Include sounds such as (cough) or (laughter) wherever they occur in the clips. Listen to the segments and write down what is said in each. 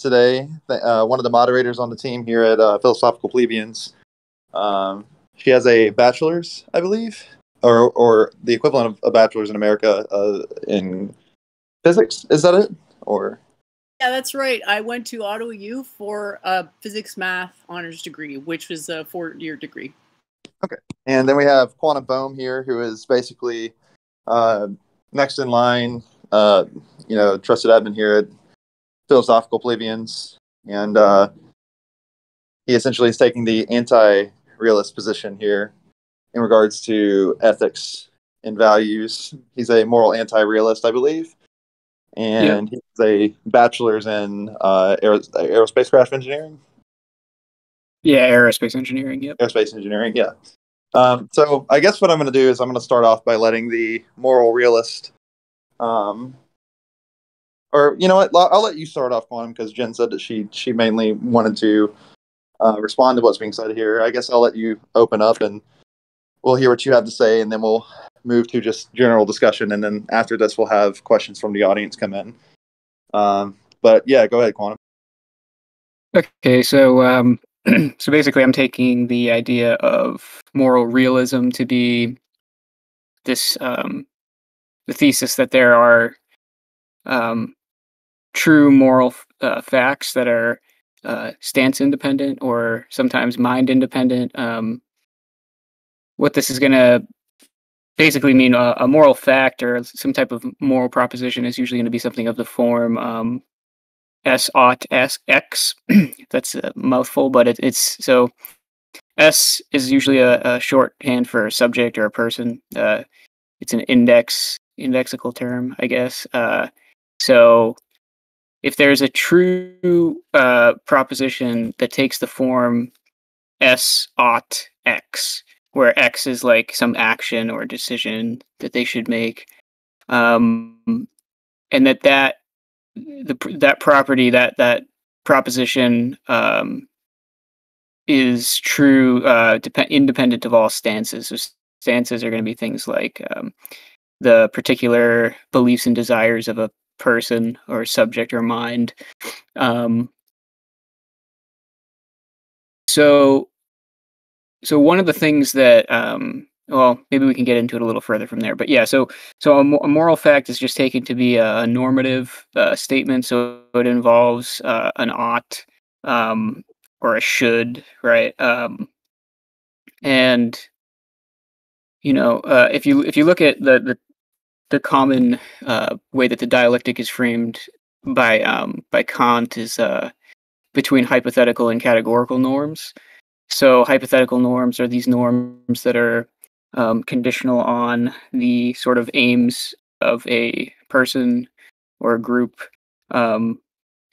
today. Uh, one of the moderators on the team here at uh, Philosophical Plebeians. Um, she has a bachelor's, I believe, or or the equivalent of a bachelor's in America uh, in physics. Is that it? Or yeah, that's right. I went to Ottawa U for a physics math honors degree, which was a four year degree. Okay. And then we have Quantum Foam here, who is basically uh, next in line, uh, you know, trusted admin here at Philosophical Plebeians. And uh, he essentially is taking the anti realist position here in regards to ethics and values. He's a moral anti realist, I believe. And he's a bachelor's in uh, aerospace craft engineering. Yeah, aerospace engineering. Yep. Aerospace engineering. Yeah. Um, so I guess what I'm going to do is I'm going to start off by letting the moral realist, um, or you know what, I'll let you start off on because Jen said that she she mainly wanted to uh, respond to what's being said here. I guess I'll let you open up and we'll hear what you have to say, and then we'll move to just general discussion, and then after this we'll have questions from the audience come in. Um, but yeah, go ahead, Quantum. Okay, so um, (clears throat) so basically, I'm taking the idea of moral realism to be this um, the thesis that there are um, true moral uh, facts that are uh, stance independent or sometimes mind independent. Um, what this is going to basically mean a, a, moral fact or some type of moral proposition is usually going to be something of the form um, S ought S X. (clears throat) That's a mouthful, but it, it's so S is usually a, a shorthand for a subject or a person. Uh, it's an index indexical term, I guess. Uh, so if there's a true uh, proposition that takes the form S ought X, where X is like some action or decision that they should make, um, and that that the that property that that proposition um, is true uh, dep- independent of all stances. So stances are going to be things like um, the particular beliefs and desires of a person or subject or mind. Um, so, so one of the things that um, well, maybe we can get into it a little further from there. But yeah, so so a, a moral fact is just taken to be a, a normative uh, statement. So it involves uh, an ought um, or a should, right? Um, and you know, uh, if you if you look at the the, the common uh, way that the dialectic is framed by um, by Kant is uh, between hypothetical and categorical norms. So hypothetical norms are these norms that are um, conditional on the sort of aims of a person or a group. Um,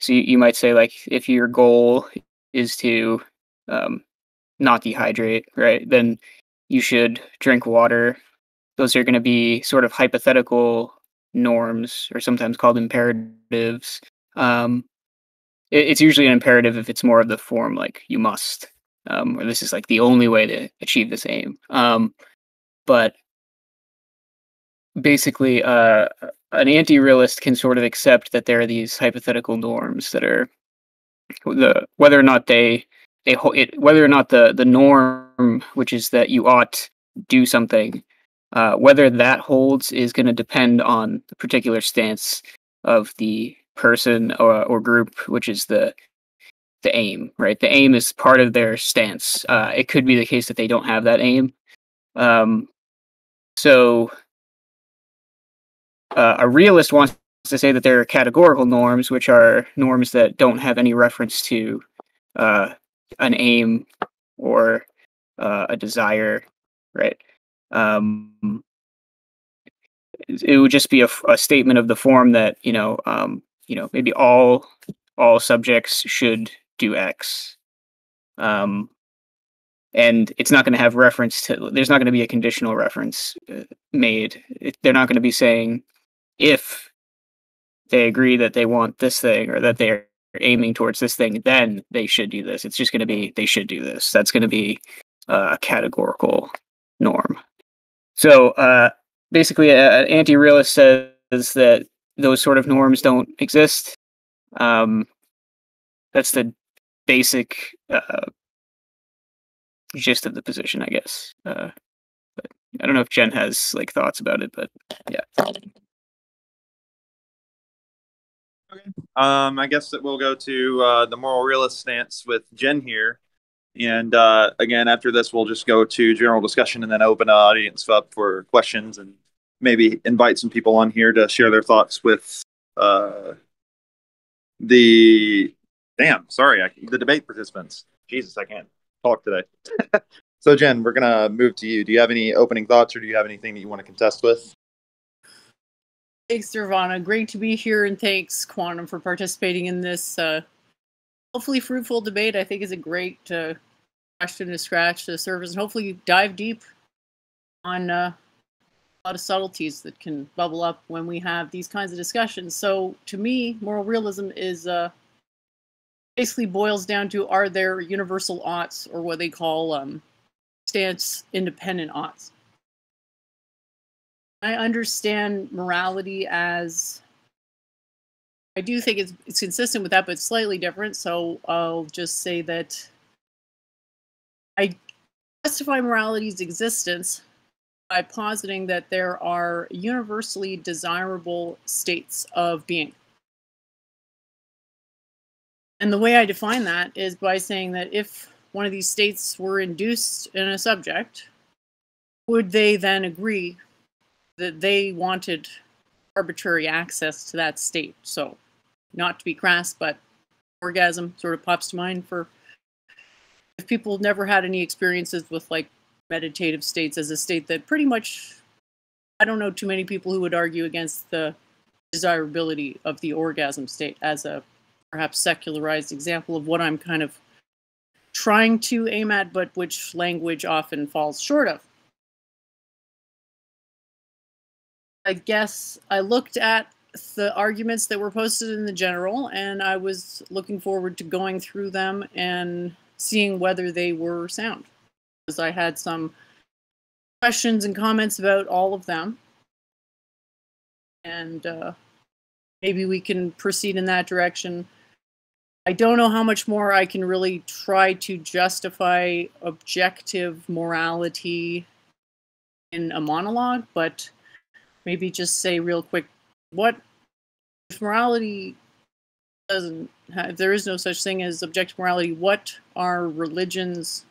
so you, you, might say, like, if your goal is to um, not dehydrate, right, then you should drink water. Those are going to be sort of hypothetical norms, or sometimes called imperatives. Um, it, it's usually an imperative if it's more of the form like you must, um, or this is like the only way to achieve this aim. Um, but basically uh, an anti-realist can sort of accept that there are these hypothetical norms that are the whether or not they they it, whether or not the the norm which is that you ought do something uh, whether that holds is going to depend on the particular stance of the person or, or group which is the the aim right? The aim is part of their stance. Uh, it could be the case that they don't have that aim. Um, so uh, a realist wants to say that there are categorical norms, which are norms that don't have any reference to uh, an aim or uh, a desire, right? Um, it would just be a, a, statement of the form that you know, um, you know, maybe all all subjects should do X. Um, and it's not going to have reference to there's not going to be a conditional reference uh, made. It, they're not going to be saying if they agree that they want this thing or that they're aiming towards this thing then they should do this. It's just going to be they should do this. That's going to be a categorical norm so uh, basically an anti-realist says that those sort of norms don't exist um, that's the basic uh, gist of the position, I guess. Uh, but I don't know if Jen has like thoughts about it, but yeah. Um, I guess that we'll go to uh, the moral realist stance with Jen here. And uh, again, after this, we'll just go to general discussion and then open the audience up for questions and maybe invite some people on here to share their thoughts with uh, the damn sorry I, the debate participants. Jesus, I can't talk today. (laughs) so, Jen, we're gonna move to you. Do you have any opening thoughts, or do you have anything that you want to contest with? Thanks, Nirvana. Great to be here, and thanks, Quantum, for participating in this uh, hopefully fruitful debate. I think is a great uh, question to scratch the surface, and hopefully dive deep on uh, a lot of subtleties that can bubble up when we have these kinds of discussions. So, to me, moral realism is uh, basically boils down to are there universal oughts, or what they call um, stance independent oughts. I understand morality as I do think it's, it's consistent with that, but slightly different. So I'll just say that I justify morality's existence by positing that there are universally desirable states of being. And the way I define that is by saying that if one of these states were induced in a subject, would they then agree that they wanted arbitrary access to that state. So, not to be crass, but orgasm sort of pops to mind for if people have never had any experiences with like meditative states as a state that pretty much I don't know too many people who would argue against the desirability of the orgasm state as a perhaps secularized example of what I'm kind of trying to aim at, but which language often falls short of. I guess I looked at the arguments that were posted in the general, and I was looking forward to going through them and seeing whether they were sound. Because I had some questions and comments about all of them. And uh, maybe we can proceed in that direction. I don't know how much more I can really try to justify objective morality in a monologue, but maybe just say real quick what if morality doesn't have, if there is no such thing as objective morality what are religions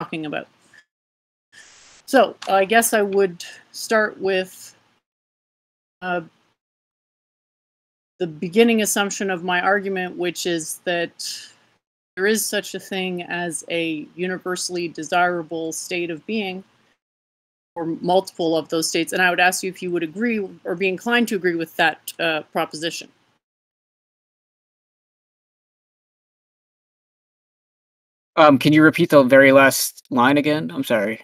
talking about? So i guess i would start with uh, the beginning assumption of my argument which is that there is such a thing as a universally desirable state of being or multiple of those states. And I would ask you if you would agree or be inclined to agree with that uh, proposition. Um, can you repeat the very last line again? I'm sorry.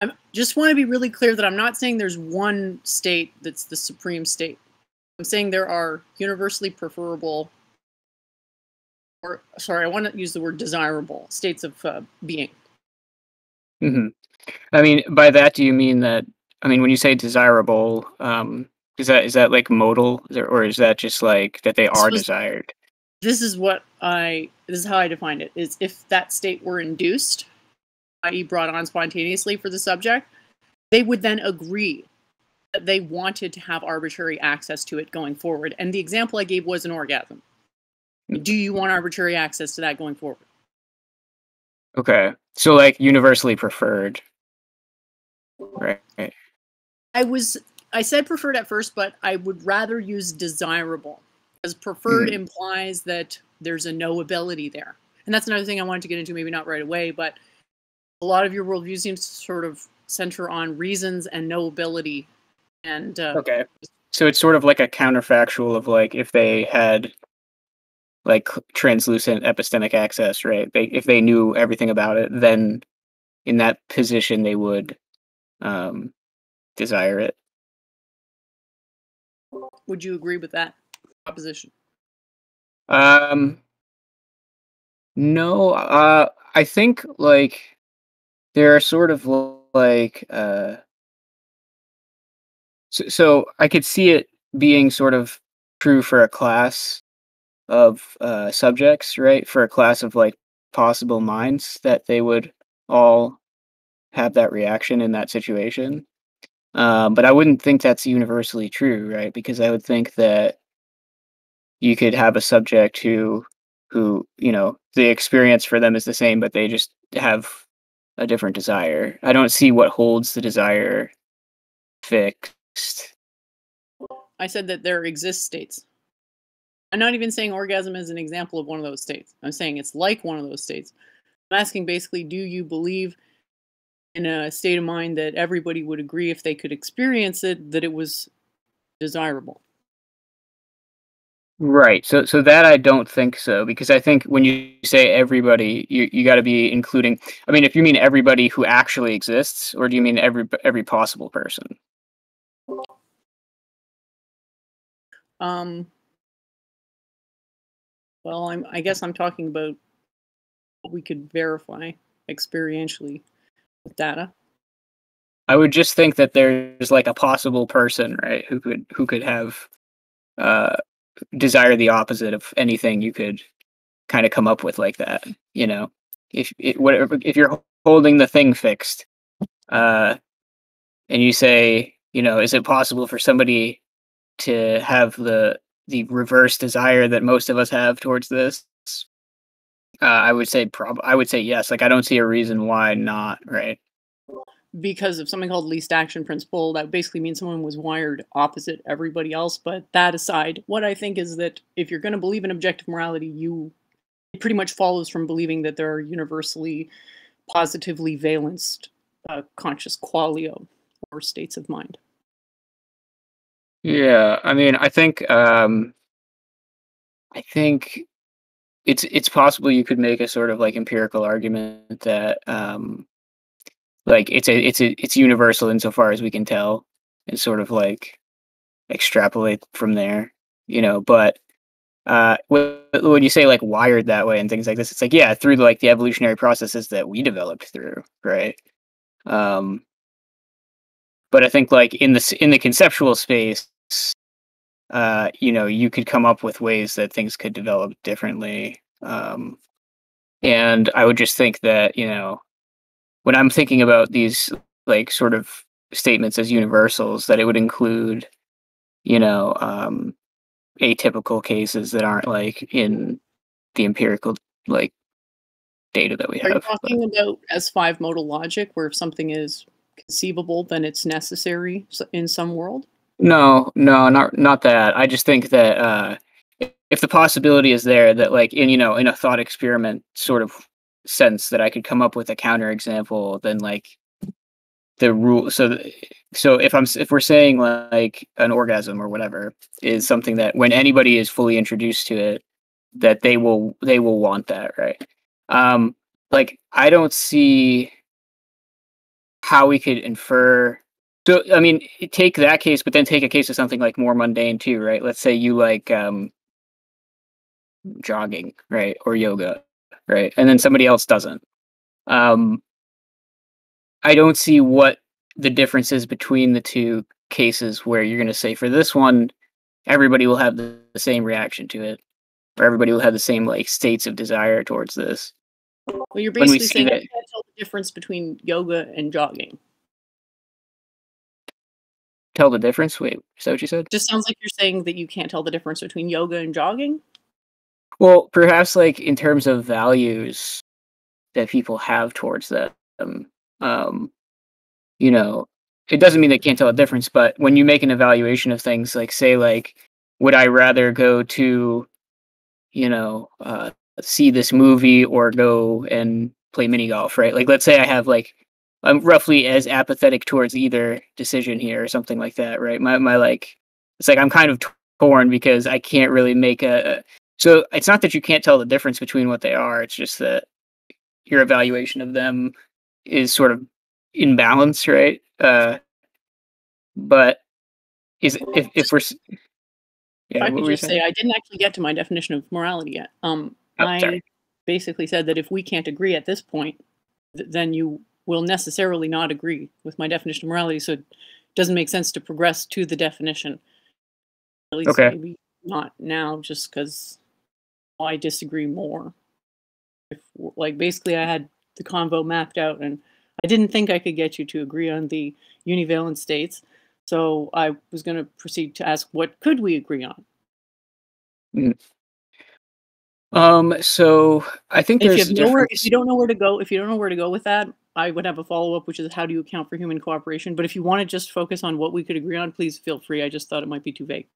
I just want to be really clear that I'm not saying there's one state that's the supreme state. I'm saying there are universally preferable, or sorry, I want to use the word desirable states of uh, being. Hmm I mean, by that, do you mean that? I mean, when you say desirable, um, is that is that like modal, is there, or is that just like that they This are was- desired? This is what I this is how I defined it is if that state were induced, i.e. brought on spontaneously for the subject, they would then agree that they wanted to have arbitrary access to it going forward. And the example I gave was an orgasm. Do you want arbitrary access to that going forward? Okay, so like universally preferred, right? I was I said preferred at first, but I would rather use desirable because preferred implies that there's a knowability there. And that's another thing I wanted to get into, maybe not right away, but a lot of your worldview seems to sort of center on reasons and knowability. And uh, Okay. So it's sort of like a counterfactual of like if they had like translucent epistemic access, right? They if they knew everything about it, then in that position they would um desire it. would you agree with that proposition? Um no, uh I think like there are sort of like uh so, so I could see it being sort of true for a class of uh, subjects, right, for a class of like possible minds that they would all have that reaction in that situation. Um, but I wouldn't think that's universally true, right? Because I would think that you could have a subject who, who you know, the experience for them is the same, but they just have a different desire. I don't see what holds the desire fixed. I said that there exist states. I'm not even saying orgasm is an example of one of those states. I'm saying it's like one of those states. I'm asking basically, do you believe in a state of mind that everybody would agree if they could experience it that it was desirable? Right. So so that I don't think so because I think when you say everybody, you you got to be including. I mean, if you mean everybody who actually exists, or do you mean every every possible person? Um. Well, I'm. I guess I'm talking about we could verify experientially with data. I would just think that there's like a possible person, right, who could who could have uh desire the opposite of anything you could kind of come up with like that you know if it, whatever if you're holding the thing fixed uh and you say you know is it possible for somebody to have the the reverse desire that most of us have towards this uh, i would say prob i would say yes like i don't see a reason why not right? Because of something called least action principle that basically means someone was wired opposite everybody else but that aside what i think is that if you're going to believe in objective morality you it pretty much follows from believing that there are universally positively valenced uh, conscious qualia or states of mind yeah i mean i think um i think it's it's possible you could make a sort of like empirical argument that um like it's a it's a it's universal insofar as we can tell and sort of like extrapolate from there you know but uh when you say like wired that way and things like this it's like yeah through like the evolutionary processes that we developed through right? Um but i think like in the in the conceptual space uh you know you could come up with ways that things could develop differently um and i would just think that you know when I'm thinking about these like sort of statements as universals, that it would include, you know, um, atypical cases that aren't like in the empirical like data that we Are have. Are you talking but... about S5 modal logic, where if something is conceivable, than it's necessary in some world? No, no, not not that. I just think that uh, if the possibility is there that, like, in you know, in a thought experiment sort of sense that I could come up with a counterexample then like the rule. So, so if I'm if we're saying like an orgasm or whatever is something that when anybody is fully introduced to it, that they will they will want that, right? Um, like I don't see how we could infer. So I mean, take that case, but then take a case of something like more mundane too, right? Let's say you like um, jogging, right, or yoga, right? And then somebody else doesn't. Um, I don't see what the difference is between the two cases where you're going to say for this one, everybody will have the, the same reaction to it, or everybody will have the same like states of desire towards this. Well, you're basically saying that, you can't tell the difference between yoga and jogging. Tell the difference? Wait, is that what you said? Just sounds like you're saying that you can't tell the difference between yoga and jogging. Well, perhaps like in terms of values that people have towards them, um, you know, it doesn't mean they can't tell a difference, but when you make an evaluation of things, like say, like, would I rather go to, you know, uh, see this movie or go and play mini golf, right? Like, let's say I have like, I'm roughly as apathetic towards either decision here or something like that, right? My my like, it's like I'm kind of torn because I can't really make a so it's not that you can't tell the difference between what they are. It's just that your evaluation of them is sort of in balance, right? Uh, but is if if we're yeah, I could just say I didn't actually get to my definition of morality yet. Um, oh, I sorry. Basically said that if we can't agree at this point, th- then you will necessarily not agree with my definition of morality. So it doesn't make sense to progress to the definition. At least okay. maybe not now, just because I disagree more. If like basically I had the convo mapped out and I didn't think I could get you to agree on the univalent states. So I was going to proceed to ask what could we agree on? Mm. Um, so I think If you nowhere, if you don't know where to go, if you don't know where to go with that, I would have a follow up, which is how do you account for human cooperation? But if you want to just focus on what we could agree on, please feel free. I just thought it might be too vague.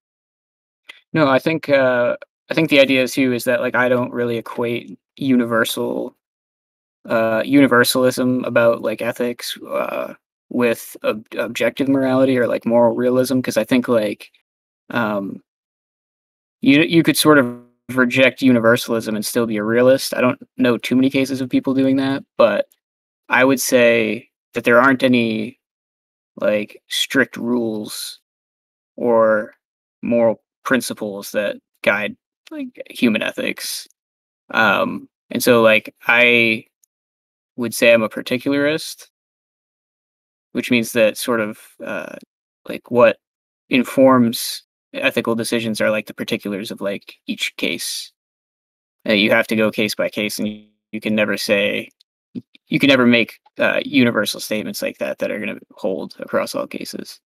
No, I think uh, I think the idea too is that like I don't really equate universal uh, universalism about like ethics uh, with ob- objective morality or like moral realism because I think like um, you you could sort of reject universalism and still be a realist. I don't know too many cases of people doing that, but I would say that there aren't any like strict rules or moral principles that guide like human ethics. Um, and so like I would say I'm a particularist, which means that sort of uh, like what informs ethical decisions are like the particulars of like each case. Uh, you have to go case by case, and you, you can never say you can never make uh, universal statements like that that are going to hold across all cases.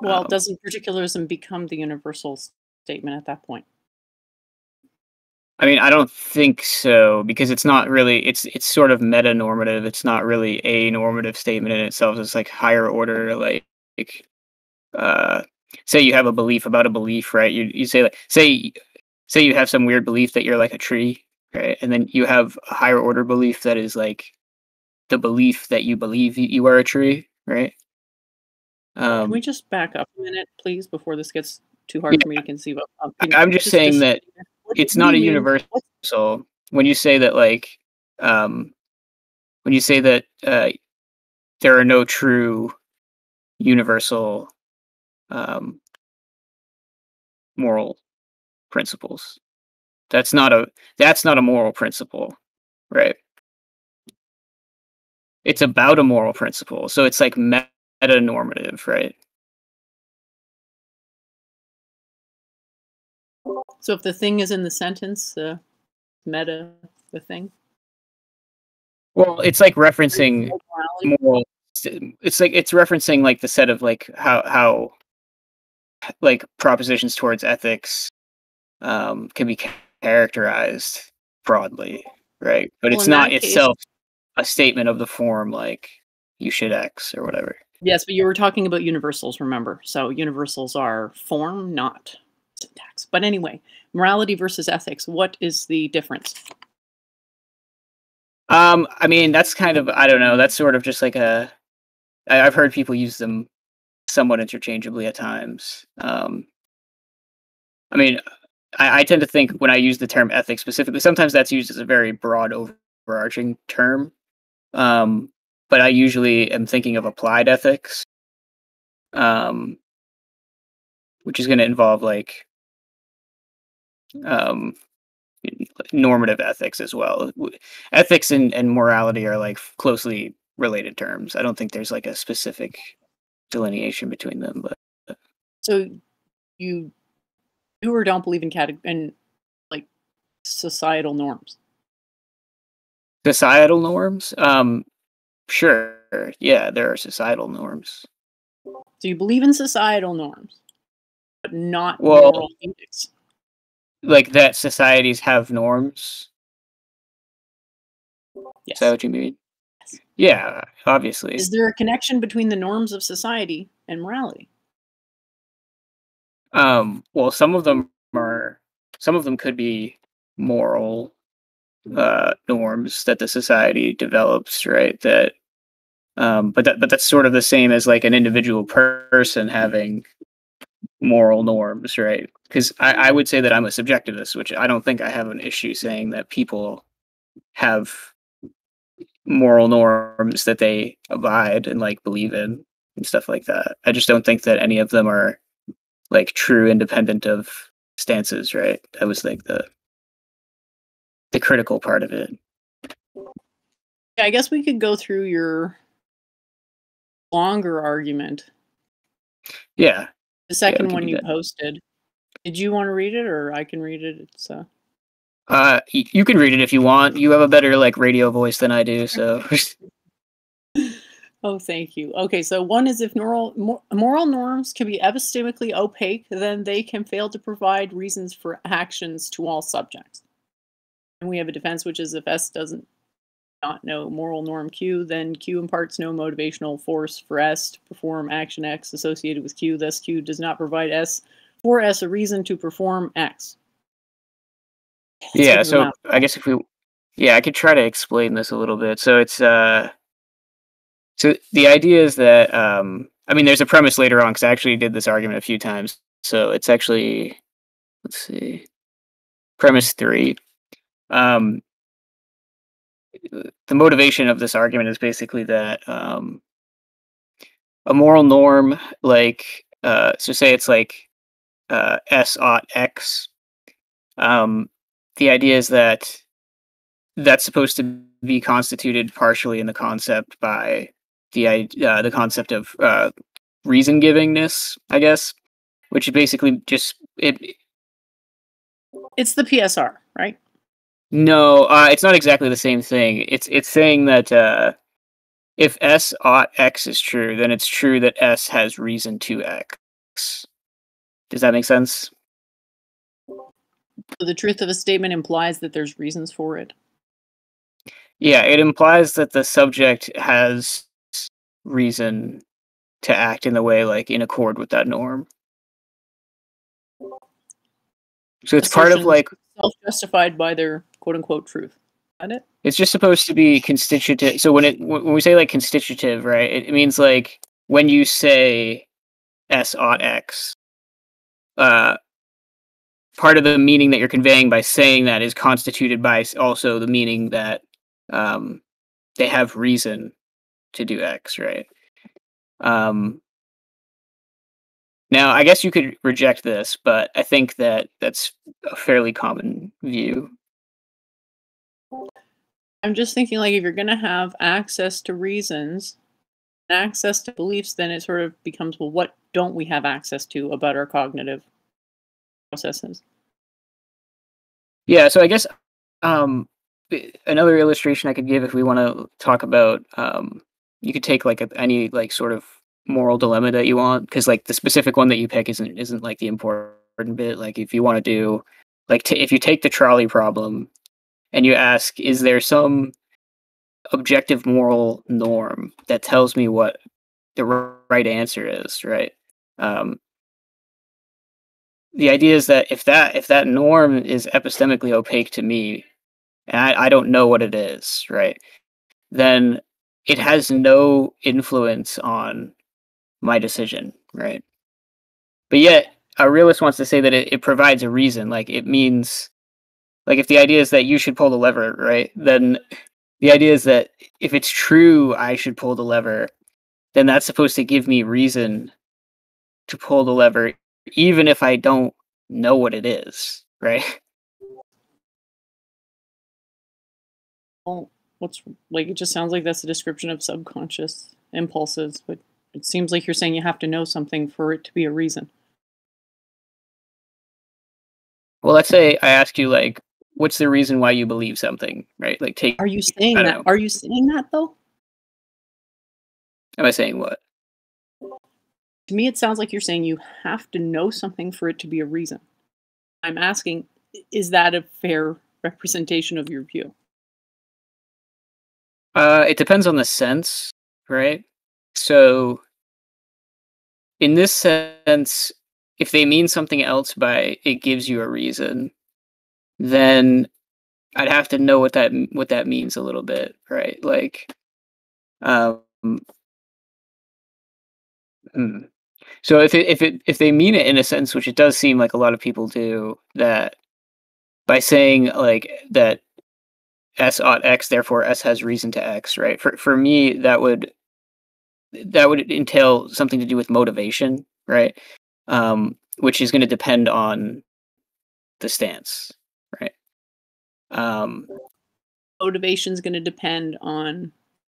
Well, Um, doesn't particularism become the universal statement at that point? I mean, I don't think so because it's not really it's it's sort of meta normative. It's not really a normative statement in itself. It's like higher order like uh say you have a belief about a belief, right? You you say like say say you have some weird belief that you're like a tree, right? And then you have a higher order belief that is like the belief that you believe you, are a tree, right? Can Um we just back up a minute, please, before this gets too hard for me to conceive of? Um, can- I'm just saying that it's not a mean? universal so when you say that like um when you say that uh there are no true universal um moral principles. That's not a that's not a moral principle right? It's about a moral principle so it's like meta normative right? So if the thing is in the sentence, uh, meta, the thing. well it's like referencing moral it's like it's referencing like the set of like how how like propositions towards ethics um can be characterized broadly right but Well, it's not case- itself a statement of the form like you should x or whatever Yes, but you were talking about universals, remember? So universals are form, not syntax. But anyway, morality versus ethics. What is the difference? um i mean that's kind of i don't know that's sort of just like a I, i've heard people use them somewhat interchangeably at times um i mean I, I tend to think when I use the term ethics specifically, sometimes that's used as a very broad, overarching term. Um, but I usually am thinking of applied ethics, um, which is going to involve like um, normative ethics as well. Ethics and, and morality are like closely related terms. I don't think there's like a specific delineation between them, but So you do or don't believe in category and like societal norms. societal norms, um, sure, yeah, there are societal norms. So you believe in societal norms, but not Well- moral ethics. like that societies have norms. Yes. Is that what you mean? Yeah, obviously. Is there a connection between the norms of society and morality? Um, well, some of them are, some of them could be moral uh, norms that the society develops, right? That, um, but that, but that's sort of the same as like an individual person having moral norms, right? Because I, I would say that I'm a subjectivist, which I don't think I have an issue saying that people have moral norms that they abide and like believe in and stuff like that. I just don't think that any of them are like true independent of stances, right? That was like the the critical part of it. Yeah, I guess we could go through your longer argument. Yeah. The second can one you that. posted. Did you want to read it, or I can read it? It's uh. Uh, you can read it if you want. You have a better like radio voice than I do, so (laughs) Oh, thank you. Okay, so one is if moral mor- moral norms can be epistemically opaque, then they can fail to provide reasons for actions to all subjects. And we have a defense, which is if S doesn't not know moral norm Q, then Q imparts no motivational force for S to perform action X associated with Q. Thus, Q does not provide S for S a reason to perform X. Yeah. So out. I guess if we, yeah, I could try to explain this a little bit. So it's uh, so the idea is that um, I mean, there's a premise later on because I actually did this argument a few times. So it's actually, let's see, premise three. Um, the motivation of this argument is basically that um, a moral norm, like uh, so, say it's like uh, S ought X. Um, the idea is that that's supposed to be constituted partially in the concept by the uh, the concept of uh, reason givingness, I guess, which is basically just it. It's the PSR, right? No, uh, it's not exactly the same thing. It's it's saying that uh, if S ought X is true, then it's true that S has reason to X. Does that make sense? So the truth of a statement implies that there's reasons for it. Yeah, it implies that the subject has reason to act in the way like in accord with that norm. So it's part of like self-justified by their quote-unquote truth. It? it's just supposed to be constitutive. So when it when when we say like constitutive, right? It, it means like when you say S ought X, uh, part of the meaning that you're conveying by saying that is constituted by also the meaning that um, they have reason to do X, right? Um, now, I guess you could reject this, but I think that that's a fairly common view. I'm just thinking like if you're going to have access to reasons, access to beliefs, then it sort of becomes well, what don't we have access to about our cognitive processes? Yeah, so I guess um, another illustration I could give if we want to talk about, um, you could take like a, any like sort of moral dilemma that you want, because like the specific one that you pick isn't isn't like the important bit. Like if you want to do, like t- if you take the trolley problem, and you ask, is there some objective moral norm that tells me what the right answer is, right? Um, the idea is that if that if that norm is epistemically opaque to me and I, I don't know what it is right then it has no influence on my decision right? But yet a realist wants to say that it, it provides a reason like it means like if the idea is that you should pull the lever right then the idea is that if it's true i should pull the lever then that's supposed to give me reason to pull the lever even if I don't know what it is, right? (laughs) Well, what's like it just sounds like that's a description of subconscious impulses, but it seems like you're saying you have to know something for it to be a reason. Well, let's say I ask you like what's the reason why you believe something, right? Like take Are you saying that? know. Are you saying that though? am I saying what? To me, it sounds like you're saying you have to know something for it to be a reason. I'm asking, is that a fair representation of your view? Uh it depends on the sense, right? So in this sense, if they mean something else by it gives you a reason, then I'd have to know what that what that means a little bit, right? Like um hmm. So if it, if it if they mean it in a sense, which it does seem like a lot of people do, that by saying like that S ought X, therefore S has reason to X, right? For for me, that would that would entail something to do with motivation, right? Um, which is going to depend on the stance, right? Um, Motivation is going to depend on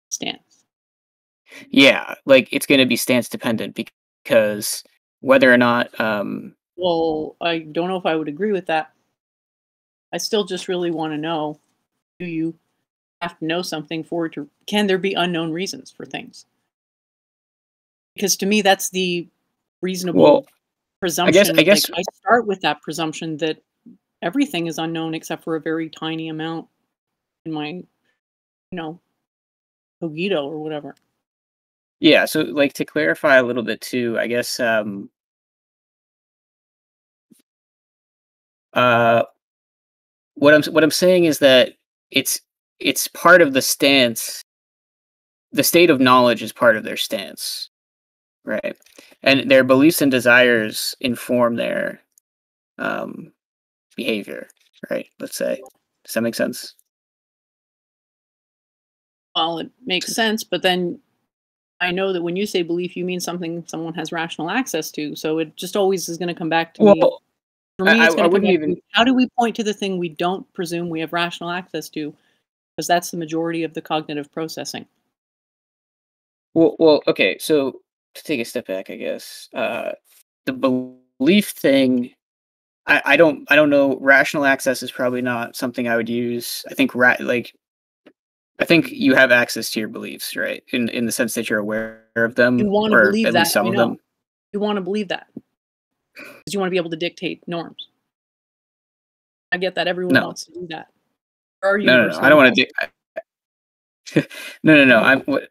stance. yeah, like it's going to be stance dependent because whether or not um, Well, I don't know if I would agree with that. I still just really want to know do you have to know something for it to can there be unknown reasons for things? Because to me that's the reasonable Well, presumption. guess- I like, guess- I start with that presumption that everything is unknown except for a very tiny amount in my you know cogito or whatever. Yeah, so like to clarify a little bit too, I guess um uh what I'm what I'm saying is that it's it's part of the stance the state of knowledge is part of their stance. Right. And their beliefs and desires inform their um behavior, right? Let's say. Does that make sense? Well, it makes sense, but then I know that when you say belief, you mean something someone has rational access to. So it just always is going to come back to me. For me, I- it's I- going I to come wouldn't even- to how do we point to the thing we don't presume we have rational access to? Because that's the majority of the cognitive processing. Well, well, okay. So to take a step back, I guess uh, the belief thing. I, I don't I don't know. Rational access is probably not something I would use. I think ra- like I think you have access to your beliefs, right? In in the sense that you're aware of them, You want to or believe at that. least some of know. them. You want to believe that because you want to be able to dictate norms. I get that everyone No. wants to do that. There are No, no, no. I don't want to do. (laughs) no, no, no. I'm what.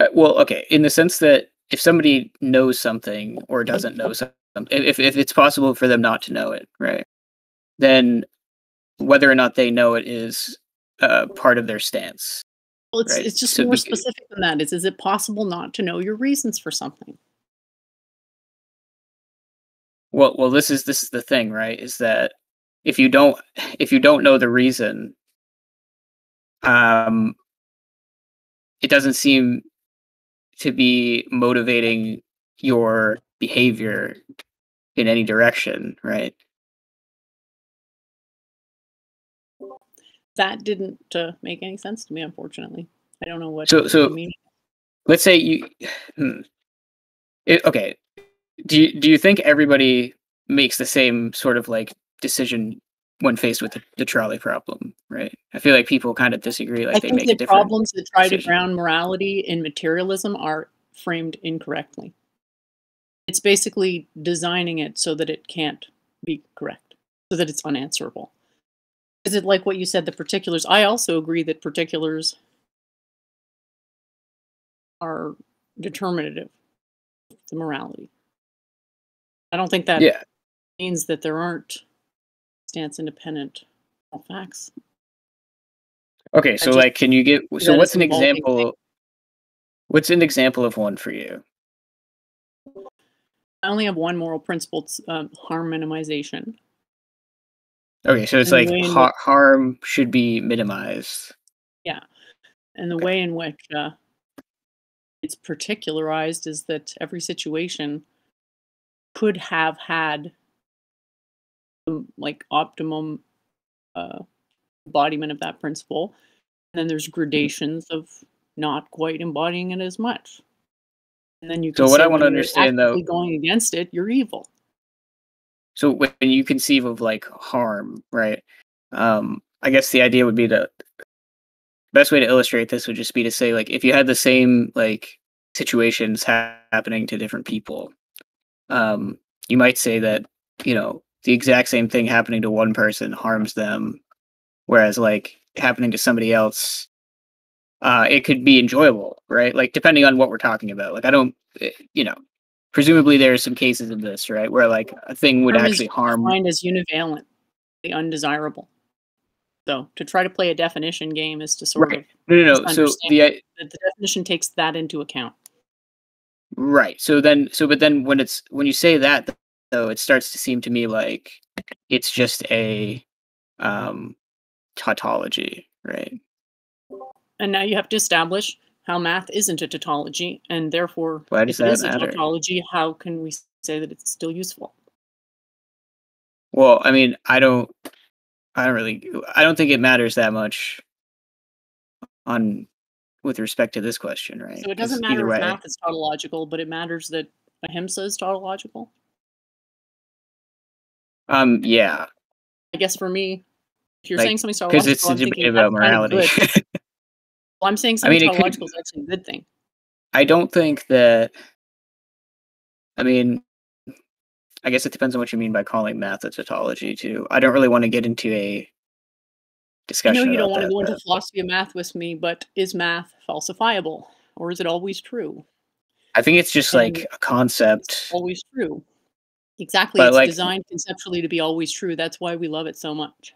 Uh, well, okay. In the sense that if somebody knows something or doesn't know something, if if it's possible for them not to know it, right? Then whether or not they know it is uh, part of their stance. Well, it's, right, it's just so more specific than that. Is is it possible not to know your reasons for something? Well, well, this is this is the thing, right? Is that if you don't if you don't know the reason, um, it doesn't seem to be motivating your behavior in any direction, right? That didn't uh, make any sense to me, unfortunately. I don't know what So- you so- mean. Let's say you, hmm. It- okay. Do you do you think everybody makes the same sort of like decision when faced with the, the trolley problem, right? I feel like people kind of disagree. Like I they think make a problems that try to ground morality in materialism are framed incorrectly. It's basically designing it so that it can't be correct, so that it's unanswerable. Is it like what you said, the particulars? I also agree that particulars are determinative of the morality. I don't think that Yeah. means that there aren't stance independent facts. Okay, so just- like, can you get So, what's an example? What's an example of one for you? I only have one moral principle, um, harm minimization. Okay, so it's And like the way in ha- harm should be minimized. Yeah. And the Okay. way in which uh, it's particularized is that every situation could have had like optimum uh, embodiment of that principle. And then there's Mm-hmm. gradations of not quite embodying it as much. And then you So can what I wanna understand, though- going against it, you're evil. So when you conceive of like harm, right? Um, I guess the idea would be to best way to illustrate this would just be to say like if you had the same like situations ha- happening to different people, um, you might say that you know the exact same thing happening to one person harms them, whereas like happening to somebody else, uh, it could be enjoyable, right? Like depending on what we're talking about. Like I don't, eh, you know, presumably there are some cases of this, right, where like a thing would actually harm. defined as univalent, the undesirable. So to try to play a definition game is to sort Right. of No, no, no. So the i- the, the definition takes that into account. right. So then, so but then when it's when you say that though, it starts to seem to me like it's just a um tautology, right? And now you have to establish how math isn't a tautology, and therefore, Why if does it that is a tautology, how can we say that it's still useful? Well, I mean, I don't, I don't really, I don't think it matters that much on with respect to this question, right? So it doesn't matter if way- math is tautological, but it matters that ahimsa is tautological. Um, yeah, I guess for me, if you're Like, saying something's because it's a debate about that's kind of morality. (laughs) Well, I'm saying I mean, it could- is actually a good thing. I don't think that. I mean, I guess it depends on what you mean by calling math a tautology. Too. I don't really want to get into a discussion. I know you don't want to go into philosophy of math with me, but is math falsifiable, or is it always true? I think it's just like a concept. Always true. Exactly. But, it's like- designed conceptually to be always true. That's why we love it so much.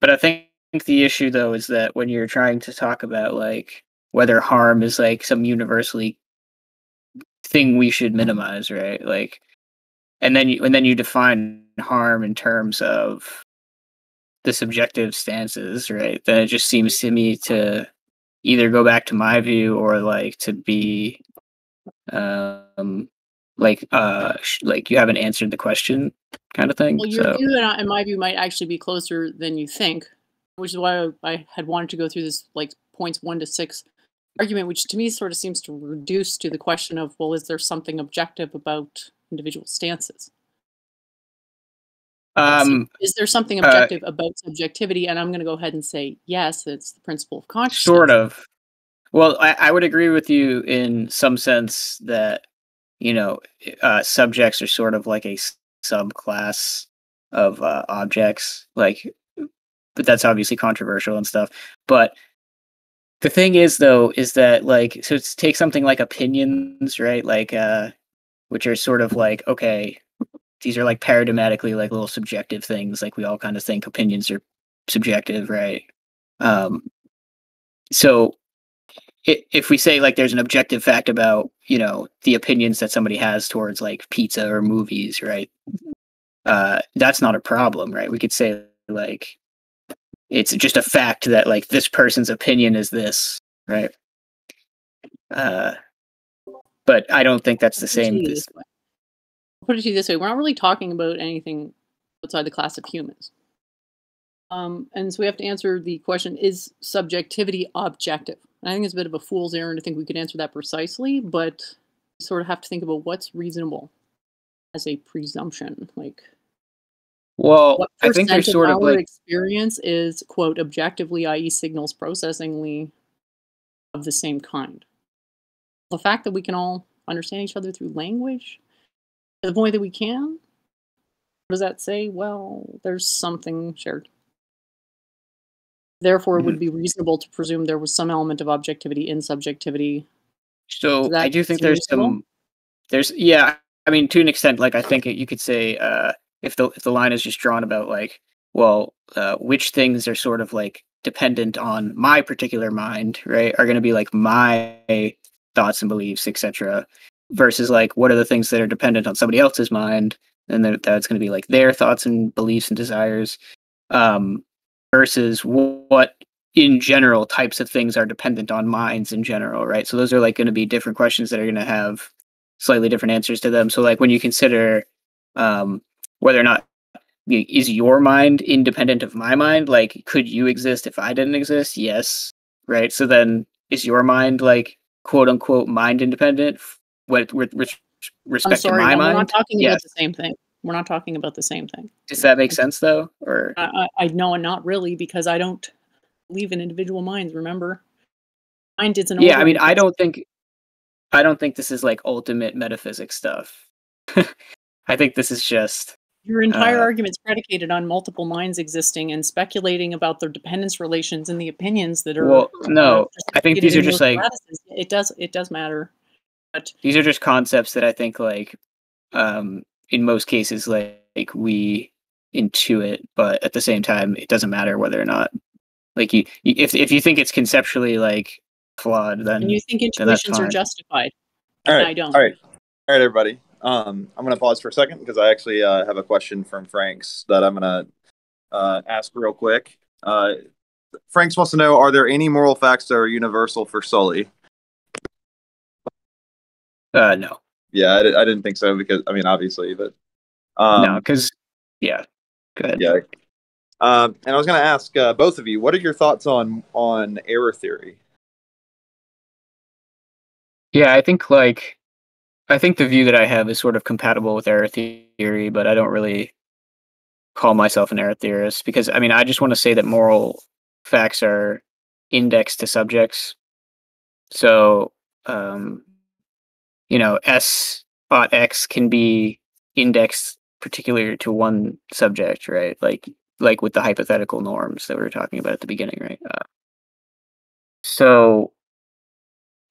But I think the issue though is that when you're trying to talk about like whether harm is like some universally thing we should minimize, right? Like and then you and then you define harm in terms of the subjective stances, right? Then it just seems to me to either go back to my view or like to be um like uh sh- like you haven't answered the question kind of thing. Well, your so view, and I- in my view, might actually be closer than you think, which is why I, had wanted to go through this like points one to six argument, which to me sort of seems to reduce to the question of, well, is there something objective about individual stances? um is there something uh, objective about subjectivity? And I'm going to go ahead and say yes. It's the principle of consciousness. Sort of. Well, I, I would agree with you in some sense that you know uh, subjects are sort of like a subclass of uh, objects, like, but that's obviously controversial and stuff. But the thing is, though, is that like so it's take something like opinions, right? Like, uh, which are sort of like okay, these are like paradigmatically like little subjective things. Like we all kind of think opinions are subjective, right? Um, so if we say like there's an objective fact about you know the opinions that somebody has towards like pizza or movies right uh that's not a problem right we could say like it's just a fact that like this person's opinion is this right uh but i don't think that's the I'll put it to same this way. I'll put it to you this way: we're not really talking about anything outside the class of humans, um, and so we have to answer the question: Is subjectivity objective? And I think it's a bit of a fool's errand to think we could answer that precisely, but we sort of have to think about what's reasonable as a presumption. Like, well i think there's sort of like experience is quote objectively, i.e., signals processingly of the same kind. The fact that we can all understand each other through language, to the point that we can, what does that say? Well, there's something shared. Therefore, it Mm-hmm. would be reasonable to presume there was some element of objectivity in subjectivity. So I do think there's reasonable? some there's yeah, I mean to an extent like I think it, you could say uh if the if the line is just drawn about like well uh which things are sort of like dependent on my particular mind, right? Are going to be like my thoughts and beliefs, etc. versus like what are the things that are dependent on somebody else's mind and then that's going to be like their thoughts and beliefs and desires um versus wh- what in general types of things are dependent on minds in general right so those are like going to be different questions that are going to have slightly different answers to them so like when you consider um whether or not is your mind independent of my mind? Like could you exist if i didn't exist? Yes right? So then is your mind like quote unquote mind independent with with, with respect sorry, to my no, we're not talking about the same thing. We're not talking about the same thing. does that make sense though or? I, I, I know, and not really, because I don't believe in individual minds. Remember, mind is an yeah i mean i don't think i don't think this is like ultimate metaphysics stuff. (laughs) I think this is just Your entire uh, argument's predicated on multiple minds existing and speculating about their dependence relations and the opinions that are. well no i think these are just like lattices. It does. It does matter. But these are just concepts that i think like um in most cases like, like we intuit but at the same time it doesn't matter whether or not like you, you if, if you think it's conceptually like flawed then and you think then that's intuitions are justified? All and right. I don't. All right. All right, everybody. Um, I'm going to pause for a second because I actually uh, have a question from Franks that I'm going to uh, ask real quick. Uh, Franks wants to know Are there any moral facts that are universal for Sully? uh no Yeah, I, I didn't think so because, I mean, obviously, but. Um, no because yeah Good. Yeah. Um, and I was going to ask uh, both of you, what are your thoughts on on error theory? Yeah, I think like I think the view that I have is sort of compatible with error theory, but I don't really call myself an error theorist because I mean I just want to say that moral facts are indexed to subjects. So um, you know, S bot X can be indexed particular to one subject, right? Like like with the hypothetical norms that we were talking about at the beginning, right? Uh, so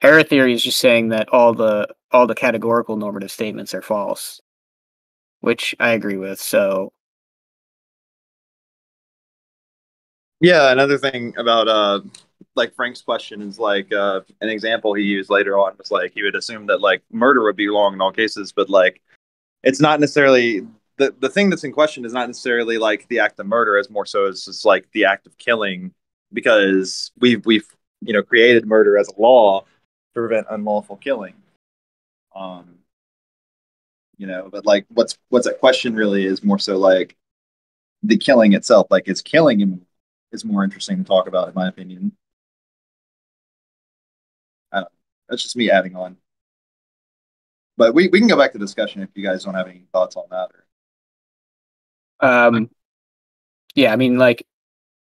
error theory is just saying that all the all the categorical normative statements are false, which I agree with. So yeah, another thing about uh like Frank's question is like uh an example he used later on was like he would assume that like murder would be wrong in all cases, but like it's not necessarily the the thing that's in question is not necessarily like the act of murder as more so as just like the act of killing because we've we've you know created murder as a law to prevent unlawful killing um you know but like what's what's at question really is more so like the killing itself like is killing is more interesting to talk about in my opinion. That's just me adding on. But we, we can go back to discussion if you guys don't have any thoughts on that or Um, yeah, I mean, like,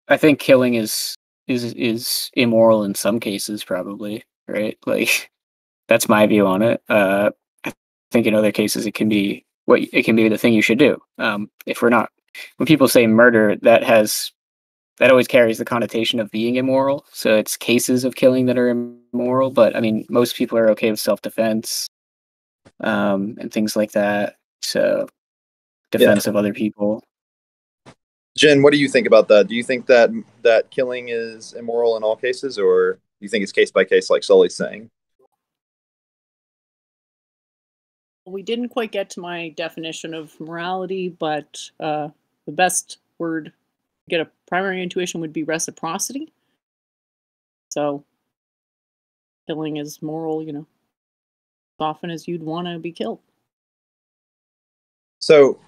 I think killing is is is immoral in some cases, probably, right? (laughs) Like, that's my view on it. Uh, I think in other cases it can be what it can be the thing you should do. Um, if we're not, when people say murder, that has that always carries the connotation of being immoral. So it's cases of killing that are immoral. But I mean, most people are okay with self defense, um, and things like that. So defense of other people. Jen, what do you think about that? Do you think that that killing is immoral in all cases, or do you think it's case by case, like Sully's saying? We didn't quite get to my definition of morality, but uh, the best word to get a primary intuition would be reciprocity. So, killing is moral, you know, as often as you'd want to be killed. So,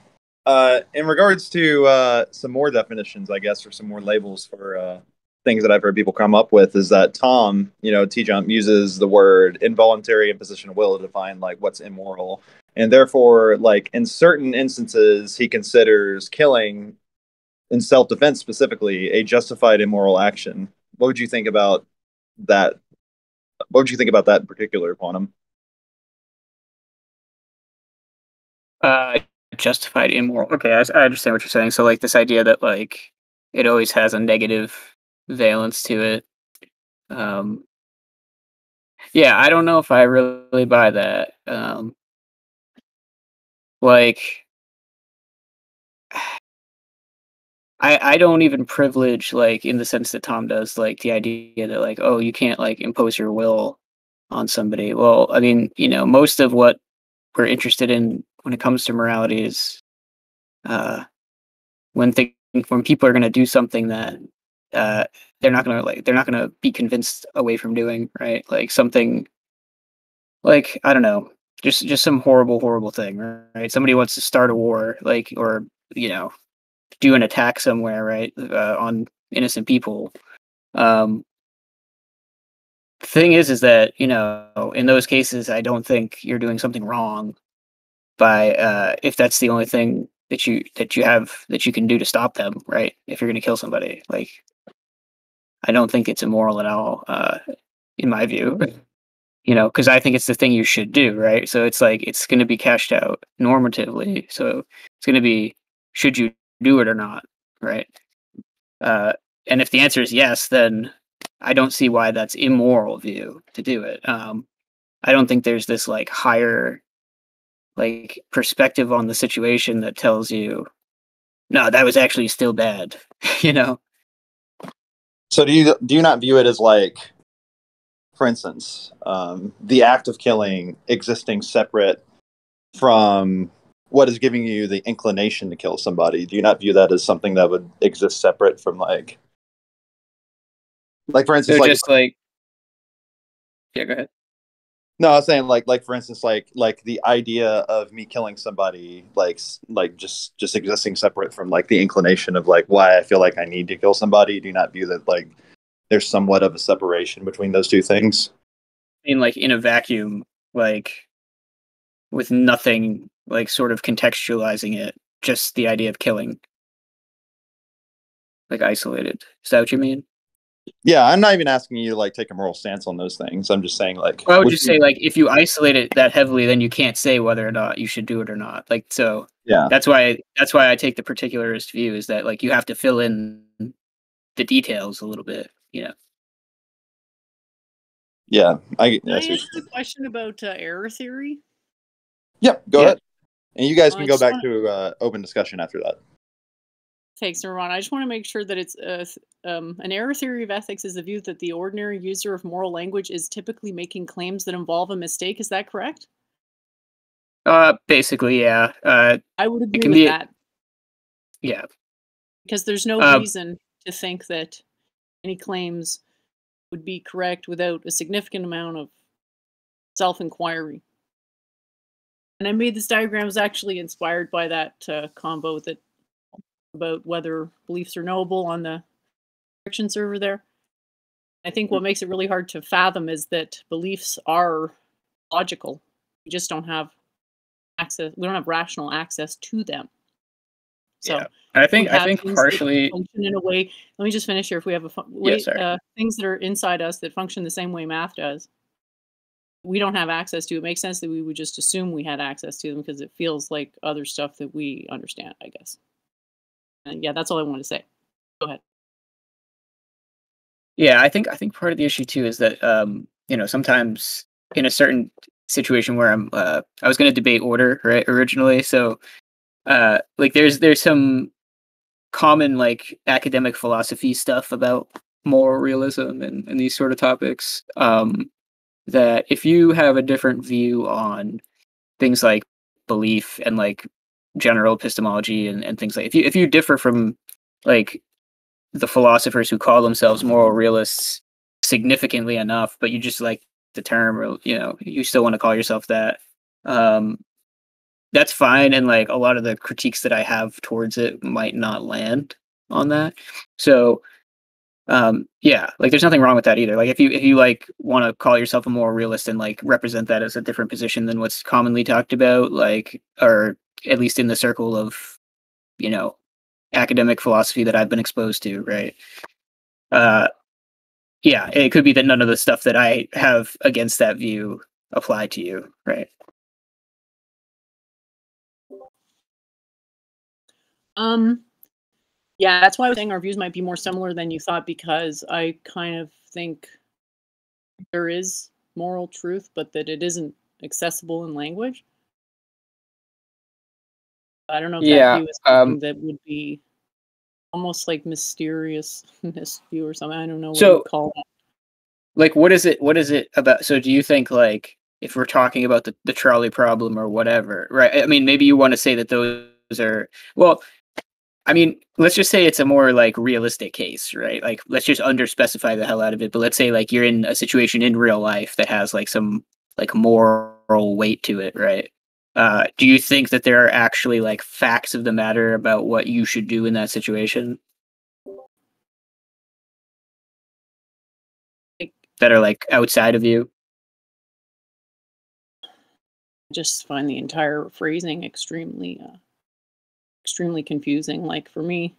uh, in regards to uh, some more definitions, I guess, or some more labels for uh, things that I've heard people come up with, is that Tom, you know, T Jump uses the word involuntary imposition of will to define like what's immoral, and therefore, like in certain instances, he considers killing in self defense specifically a justified immoral action. What would you think about that? What would you think about that in particular, Quantum? Uh, justified immoral. Okay, I, I understand what you're saying. So like this idea that like it always has a negative valence to it. Um, yeah, I don't know if I really buy that. Um, like, I I don't even privilege like in the sense that Tom does, like the idea that like oh you can't like impose your will on somebody. Well, I mean you know most of what we're interested in when it comes to morality is uh, when think when people are going to do something that uh, they're not to like they're not to be convinced away from doing right? Like something like i don't know just just some horrible horrible thing right? Somebody wants to start a war like or you know do an attack somewhere right uh, on innocent people. Um thing is is that you know in those cases i don't think you're doing something wrong by uh if that's the only thing that you that you have that you can do to stop them right? If you're going to kill somebody like i don't think it's immoral at all uh in my view. You know because i think it's the thing you should do right? So it's like it's going to be cashed out normatively. So it's going to be should you do it or not right? Uh and if the answer is yes then i don't see why that's immoral view to do it. Um i don't think there's this like higher like perspective on the situation that tells you no that was actually still bad (laughs) you know So do you do you not view it as like, for instance, um, the act of killing existing separate from what is giving you the inclination to kill somebody? Do you not view that as something that would exist separate from like, like for instance, so like just like yeah go ahead No, I was saying like like for instance like like the idea of me killing somebody like like just just existing separate from like the inclination of like why I feel like I need to kill somebody. Do you not view that like there's somewhat of a separation between those two things? in like in a vacuum, like with nothing like sort of contextualizing it, just the idea of killing. Like isolated. Is that what you mean? Yeah, I'm not even asking you to like take a moral stance on those things. I'm just saying like Well, I would would just you- say like if you isolate it that heavily, then you can't say whether or not you should do it or not. Like so yeah. that's why that's why I take the particularist view is that like you have to fill in the details a little bit, you know. Yeah. I, Can I I ask a question about uh, error theory? Yep, go Yeah. ahead. And you guys I can go back wanna- to uh, open discussion after that. Thanks, Nirvana. I just want to make sure that it's uh, um, an error theory of ethics is the view that the ordinary user of moral language is typically making claims that involve a mistake. Is that correct? Uh basically, yeah. Uh I would agree with be- that yeah. because there's no Um, reason to think that any claims would be correct without a significant amount of self-inquiry. And I made this diagram was actually inspired by that uh, combo that about whether beliefs are knowable on the friction server there. I think what makes it really hard to fathom is that beliefs are logical. We just don't have access. We don't have rational access to them. So Yeah. I think I think partially function in a way. Let me just finish here. If we have a way, sorry. uh, things that are inside us that function the same way math does, we don't have access to. It makes sense that we would just assume we had access to them because it feels like other stuff that we understand. I guess. And yeah, that's all I wanted to say. Go ahead. Yeah, I think I think part of the issue too is that um, you know, sometimes in a certain situation where I'm uh I was gonna debate order, right, originally. So uh like there's there's some common like academic philosophy stuff about moral realism and, and these sort of topics. Um that if you have a different view on things like belief and like general epistemology and, and things like if you if you differ from like the philosophers who call themselves moral realists significantly enough, but you just like the term or you know, you still want to call yourself that. Um that's fine and like a lot of the critiques that I have towards it might not land on that. So um yeah, like there's nothing wrong with that either. Like if you if you like want to call yourself a moral realist and like represent that as a different position than what's commonly talked about, like or at least in the circle of you know academic philosophy that I've been exposed to, right? Uh yeah, it could be that none of the stuff that I have against that view apply to you, right? Um, yeah, that's why I was saying our views might be more similar than you thought because I kind of think there is moral truth, but that it isn't accessible in language. I don't know if Yeah, that view is something um, that would be almost like mysteriousness (laughs) view or something. I don't know what So- you call that. Like what is it what is it about so do you think like if we're talking about the, the trolley problem or whatever, right? I mean maybe you want to say that those are well I mean, let's just say it's a more like realistic case, right? Like let's just underspecify the hell out of it. But let's say like you're in a situation in real life that has like some like moral weight to it, right? Uh, do you think that there are actually like facts of the matter about what you should do in that situation that are like outside of you? I just find the entire phrasing extremely uh, extremely confusing like for me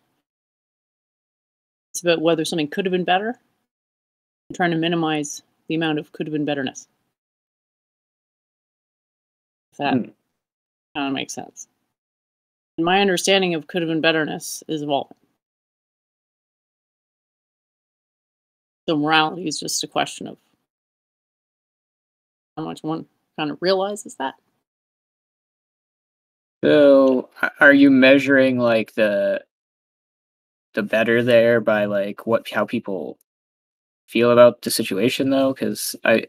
it's about whether something could have been better i'm trying to minimize the amount of could have been betterness if that Hmm. Kind of makes sense and my understanding of could have been betterness is evolving so morality is just a question of how much one kind of realizes that So, are you measuring like the the better there by like what how people feel about the situation though? Because I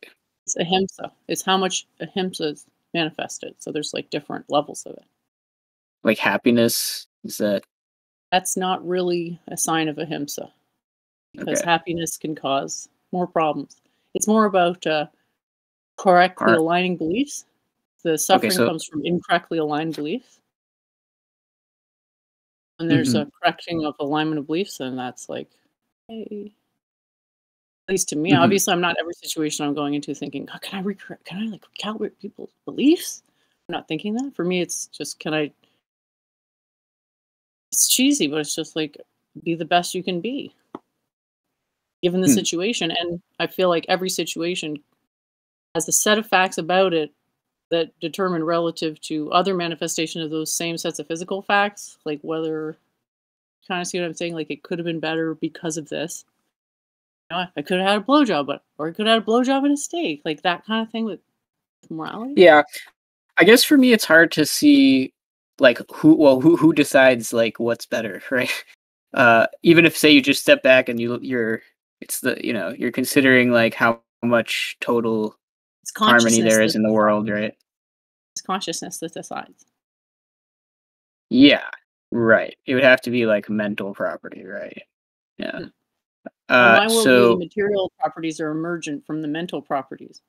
It's ahimsa. It's how much ahimsa is manifested. So there's like different levels of it. like happiness is that That's not really a sign of ahimsa because okay? happiness can cause more problems. It's more about uh, correctly Alright. aligning beliefs. The suffering so- comes from incorrectly aligned beliefs. And there's Mm-hmm. a correcting of alignment of beliefs, and that's like, hey, least to me, Mhm. obviously, I'm not every situation I'm going into thinking, "Oh, can I rec- can I like recalibrate people's beliefs?" I'm not thinking that. For me, it's just can I. It's cheesy, but it's just like be the best you can be, given the Hmm. situation. And I feel like every situation has a set of facts about it that determine relative to other manifestation of those same sets of physical facts, like whether kind of see what I'm saying, like it could have been better because of this. You know, I could have had a blowjob, but or I could have had a blowjob and a steak, like that kind of thing with morality. Yeah, I guess for me it's hard to see like who well who who decides like what's better, (laughs) right? Uh, even if say you just step back and you you're it's the you know you're considering like how much total harmony there is in the world, right? It's consciousness that decides. Yeah, right. It would have to be like mental property, right? Yeah. Hmm. Uh, my worldview, so the material properties are emergent from the mental properties.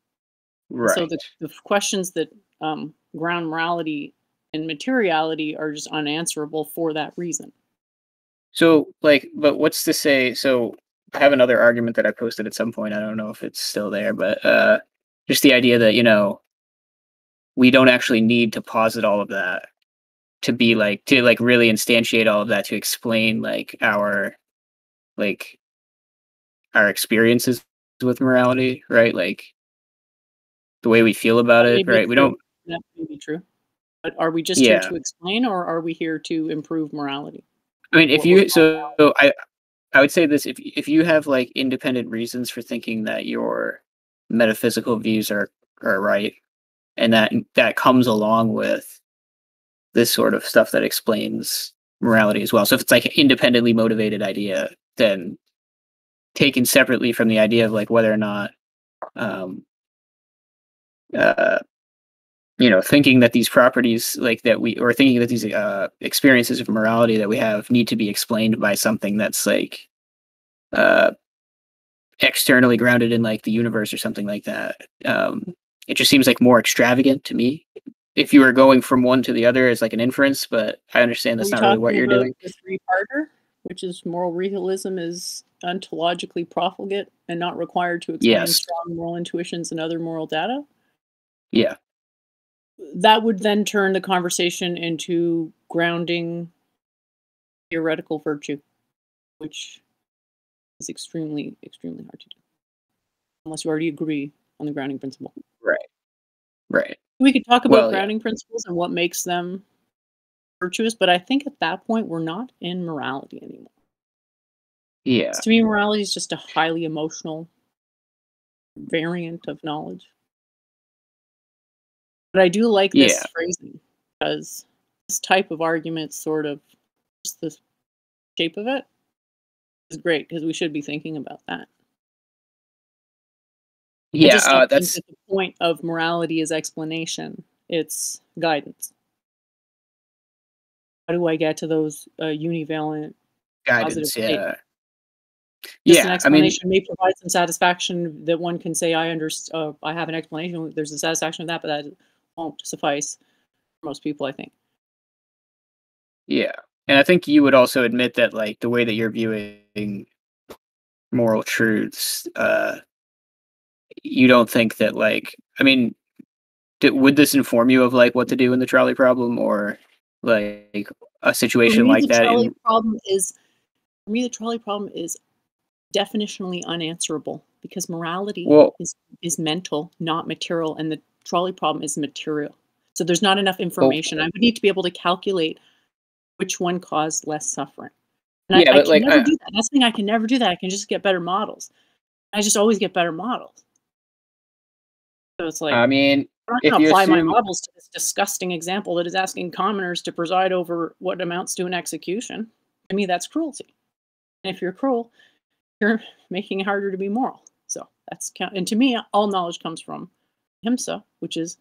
right. So the, the questions that um, ground morality and materiality are just unanswerable for that reason. So, like, but what's to say? So, I have another argument that I posted at some point. I don't know if it's still there, but uh, just the idea that you know we don't actually need to posit all of that to be like to like really instantiate all of that to explain like our like our experiences with morality, right? Like the way we feel about it, Maybe right? We don't. That may be true. But are we just here to explain or are we here to improve morality? I mean, if you so, so I I would say this if if you have like independent reasons for thinking that your metaphysical views are are right, and that that comes along with this sort of stuff that explains morality as well. So if it's like an independently motivated idea, then taken separately from the idea of like whether or not um uh you know thinking that these properties like that we or thinking that these uh experiences of morality that we have need to be explained by something that's like uh externally grounded in like the universe or something like that um it just seems like more extravagant to me. If you were going from one to the other as like an inference but i understand that's not really what you're doing. The three-parter, which is moral realism is ontologically profligate and not required to explain Yes. strong moral intuitions and other moral data. yeah That would then turn the conversation into grounding theoretical virtue, which is extremely, extremely hard to do. Unless you already agree on the grounding principle. right right We could talk about Well, yeah. grounding principles and what makes them virtuous, but I think at that point we're not in morality anymore. Yeah To me, morality is just a highly emotional variant of knowledge. But I do like this Yeah. phrasing because this type of argument, sort of, just the shape of it, is great because we should be thinking about that. Yeah uh, that's that the point of morality is explanation; it's guidance. How do I get to those uh, univalent guidance positive state. yeah an yeah i mean explanation may provide some satisfaction that one can say I understand. Uh, I have an explanation. There's a satisfaction of that, but that won't suffice for most people. I think. Yeah. And I think you would also admit that like the way that you're viewing moral truths, uh you don't think that like I mean d- would this inform you of like what to do in the trolley problem or like a situation like the that trolley in, problem is. For me, the trolley problem is definitionally unanswerable because morality well is is mental, not material, and the trolley problem is material. So there's not enough information. I would need to be able to calculate which one caused less suffering. And Yeah, I, I but, can like, never do that. That's the thing. I can never do that. I can just get better models. I just always get better models. So it's like I mean I'm not if going to you apply my models to this disgusting example that is asking commoners to preside over what amounts to an execution. To me, that's cruelty. And if you're cruel, you're (laughs) making it harder to be moral. So that's. And to me, all knowledge comes from ahimsa, which is,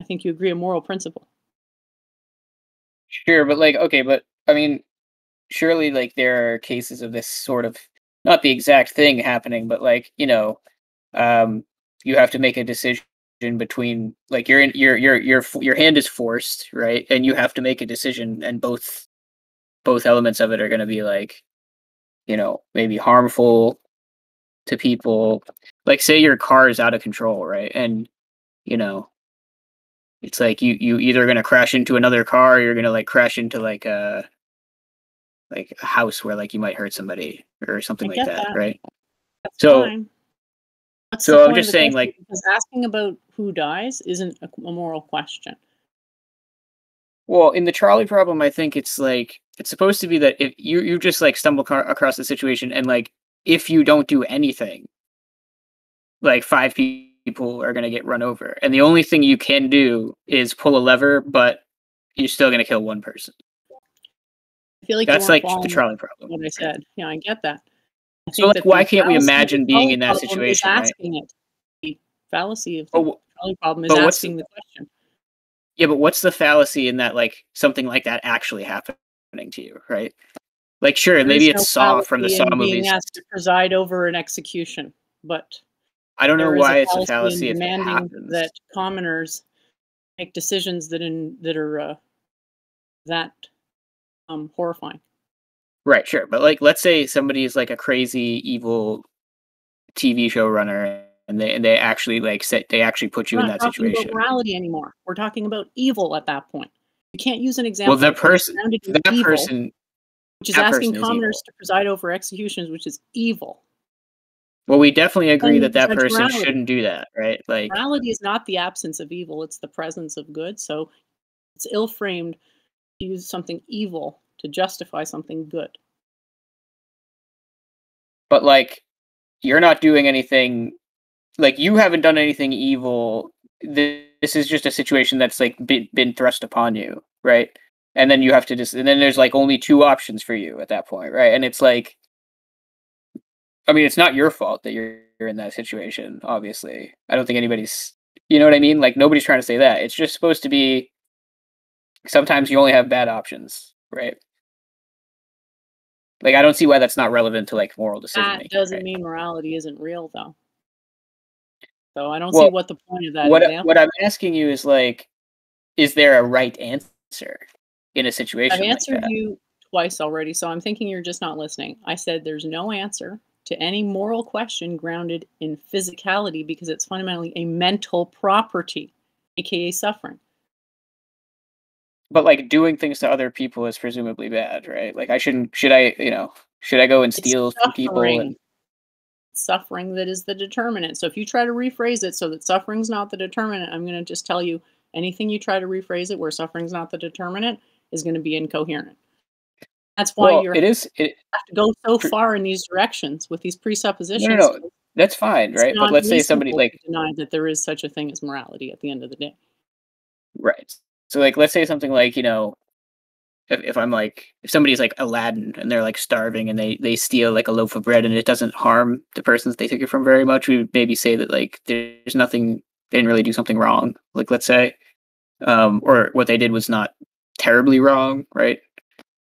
I think you agree, a moral principle. Sure, but like okay, but I mean surely like there are cases of this sort of not the exact thing happening, but like, you know, um you have to make a decision between like you're in your your your your hand is forced, right? And you have to make a decision and both both elements of it are going to be like you know, maybe harmful to people like say your car is out of control right and you know it's like you you either going to crash into another car or you're going to like crash into like a like a house where like you might hurt somebody or something I like that, that. right That's So- fine. What's so I'm just saying, like- because asking about who dies isn't a, a moral question. Well, in the trolley problem, I think it's like it's supposed to be that if you you just like stumble car- across the situation and like if you don't do anything, like five people are gonna get run over, and the only thing you can do is pull a lever, but you're still gonna kill one person. I feel like That's like the trolley problem. what I said. Yeah, I get that. I So, like, why can't we fallacy of the imagine being in that situation, right? It. The fallacy of the Oh, trolley problem is but what's the- asking the question. Yeah, but what's the fallacy in that like something like that actually happening to you, right? Like, sure, There maybe it's no Saw from the Saw in being movies. asked to preside over an execution, but I don't know why a it's a fallacy in demanding that commoners make decisions that in that are uh, that um, horrifying. Right, sure. But like let's say somebody is like a crazy evil TV showrunner and they and they actually like set they actually put you We're in that situation. morality anymore. We're talking about evil at that point. You can't use an example. Well, that person that evil, person which is asking is commoners evil. to preside over executions, which is evil. well we definitely agree Then that that person morality. shouldn't do that, right? Like Morality is not the absence of evil; it's the presence of good. So, it's ill-framed to use something evil to justify something good. but like you're not doing anything like you haven't done anything evil. Th- This is just a situation that's like been, been thrust upon you, right? And then you have to just and then there's like only two options for you at that point, right? And it's like I mean, it's not your fault that you're, you're in that situation, obviously. I don't think anybody's, you know what I mean? Like, nobody's trying to say that. It's just supposed to be sometimes you only have bad options, right? Like, I don't see why that's not relevant to like moral decision That doesn't right? mean morality isn't real, though. So I don't Well, see what the point of that what, example. what I'm asking you is like, is there a right answer in a situation? I've answered you twice already, so I'm thinking you're just not listening. I said there's no answer to any moral question grounded in physicality because it's fundamentally a mental property, aka suffering. But like doing things to other people is presumably bad, right? Like, I shouldn't, should I, you know, should I go and steal from people? And, suffering. Suffering that is the determinant. So if you try to rephrase it so that suffering's not the determinant, I'm going to just tell you anything you try to rephrase it where suffering's not the determinant is going to be incoherent. That's why well, you're it is, it, have to go so far in these directions with these presuppositions. no, no, that's fine, right? But let's say somebody like, deny that there is such a thing as morality at the end of the day. Right. So like let's say something like, you know, if, if I'm like if somebody's like Aladdin and they're like starving and they they steal like a loaf of bread and it doesn't harm the persons they took it from very much, we would maybe say that like there's nothing they didn't really do something wrong. Like let's say. Um or what they did was not terribly wrong, right?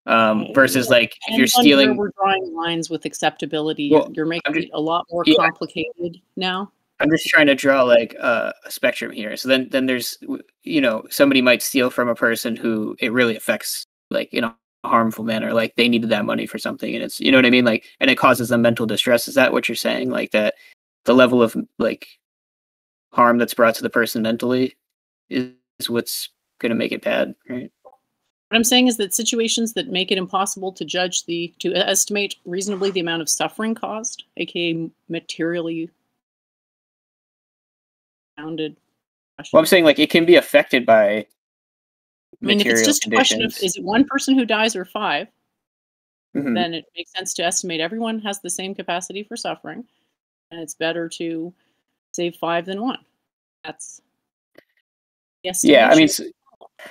Um versus like if you're stealing where we're drawing lines with acceptability. Well, you're making just- it a lot more Yeah. complicated now. I'm just trying to draw like uh, a spectrum here. So then, then there's, you know, somebody might steal from a person who it really affects, like in a harmful manner. Like they needed that money for something, and it's, you know what I mean. Like, and it causes them mental distress. Is that what you're saying? Like that, the level of like harm that's brought to the person mentally is, is what's going to make it bad, right? What I'm saying is that situations that make it impossible to judge the to estimate reasonably the amount of suffering caused, aka materially founded. Well, I'm saying like it can be affected by I mean, if it's just a question of is it one person who dies or five, Mhm. then it makes sense to estimate everyone has the same capacity for suffering, and it's better to save five than one. That's yes. yeah, I mean,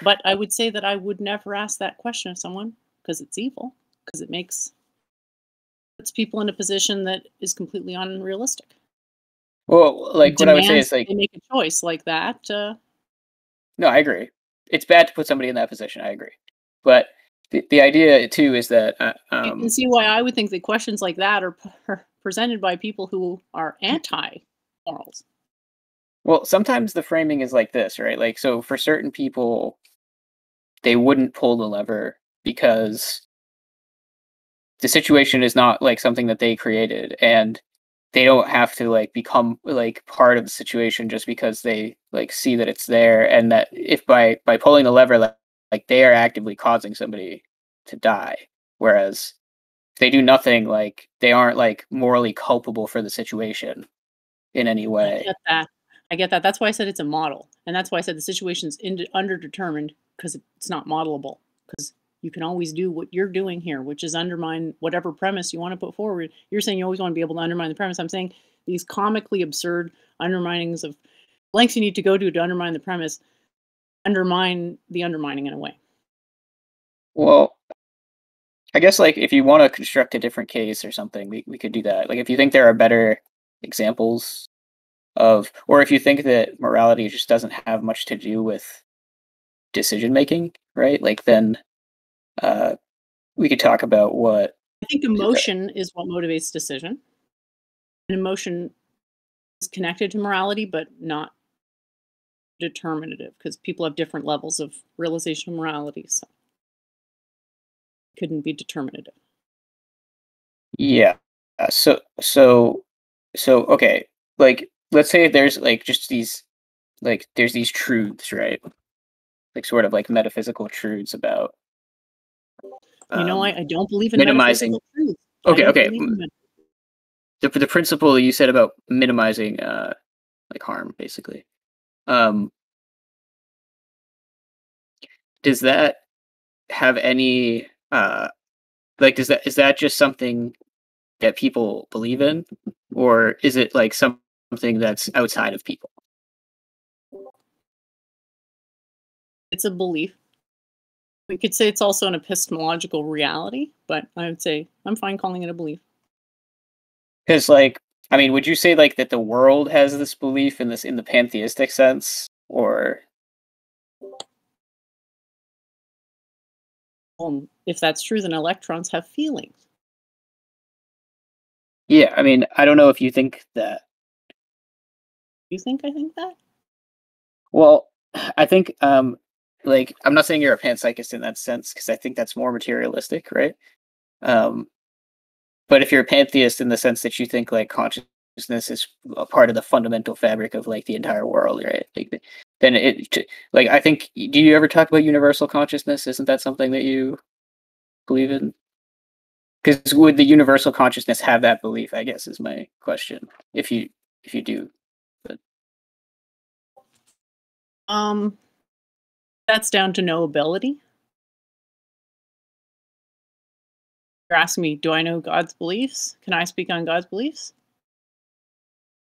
but I would say that I would never ask that question of someone because it's evil, because it makes puts people in a position that is completely unrealistic. well, like what I would say is like they make a choice like that. Uh, No, I agree. It's bad to put somebody in that position. I agree, but the, the idea too is that uh, you um, can see why I would think that questions like that are, are presented by people who are anti morals. well, sometimes the framing is like this, right? Like, so for certain people, they wouldn't pull the lever because the situation is not like something that they created, and they don't have to like become like part of the situation just because they like see that it's there and that if by by pulling the lever like, like they are actively causing somebody to die whereas if they do nothing like they aren't like morally culpable for the situation in any way I get that. I get that. That's why I said it's a model, and that's why I said the situation's in, underdetermined because it's not modelable. Because you can always do what you're doing here, which is undermine whatever premise you want to put forward. You're saying you always want to be able to undermine the premise. I'm saying these comically absurd underminings of lengths you need to go to to undermine the premise undermine the undermining in a way. well i guess like if you want to construct a different case or something we, we could do that like if you think there are better examples of or if you think that morality just doesn't have much to do with decision making right like then uh we could talk about what I think emotion is what motivates decision. And emotion is connected to morality, but not determinative because people have different levels of realization of morality. So it couldn't be determinative. Yeah. Uh, so so so okay. Like let's say there's like just these like there's these truths, right? Like sort of like metaphysical truths about You know, um, I, I don't believe in minimizing-. I Okay, okay, believe in met- the the principle you said about minimizing uh like harm basically. Um does that have any uh like does that is that just something that people believe in or is it like something that's outside of people? It's a belief. We could say it's also an epistemological reality, but I would say I'm fine calling it a belief. Because like, I mean, would you say like that the world has this belief in this in the pantheistic sense, or Um, if that's true, then electrons have feelings. yeah? I mean, I don't know if you think that. You think I think that? Well, I think um, like I'm not saying you're a panpsychist in that sense because I think that's more materialistic, right? Um, but if you're a pantheist in the sense that you think like consciousness is a part of the fundamental fabric of like the entire world, right? Like, then it like I think. Do you ever talk about universal consciousness? Isn't that something that you believe in? Because would the universal consciousness have that belief? I guess is my question. If you if you do, Um, that's down to no knowability. You're asking me, do I know God's beliefs? Can I speak on God's beliefs?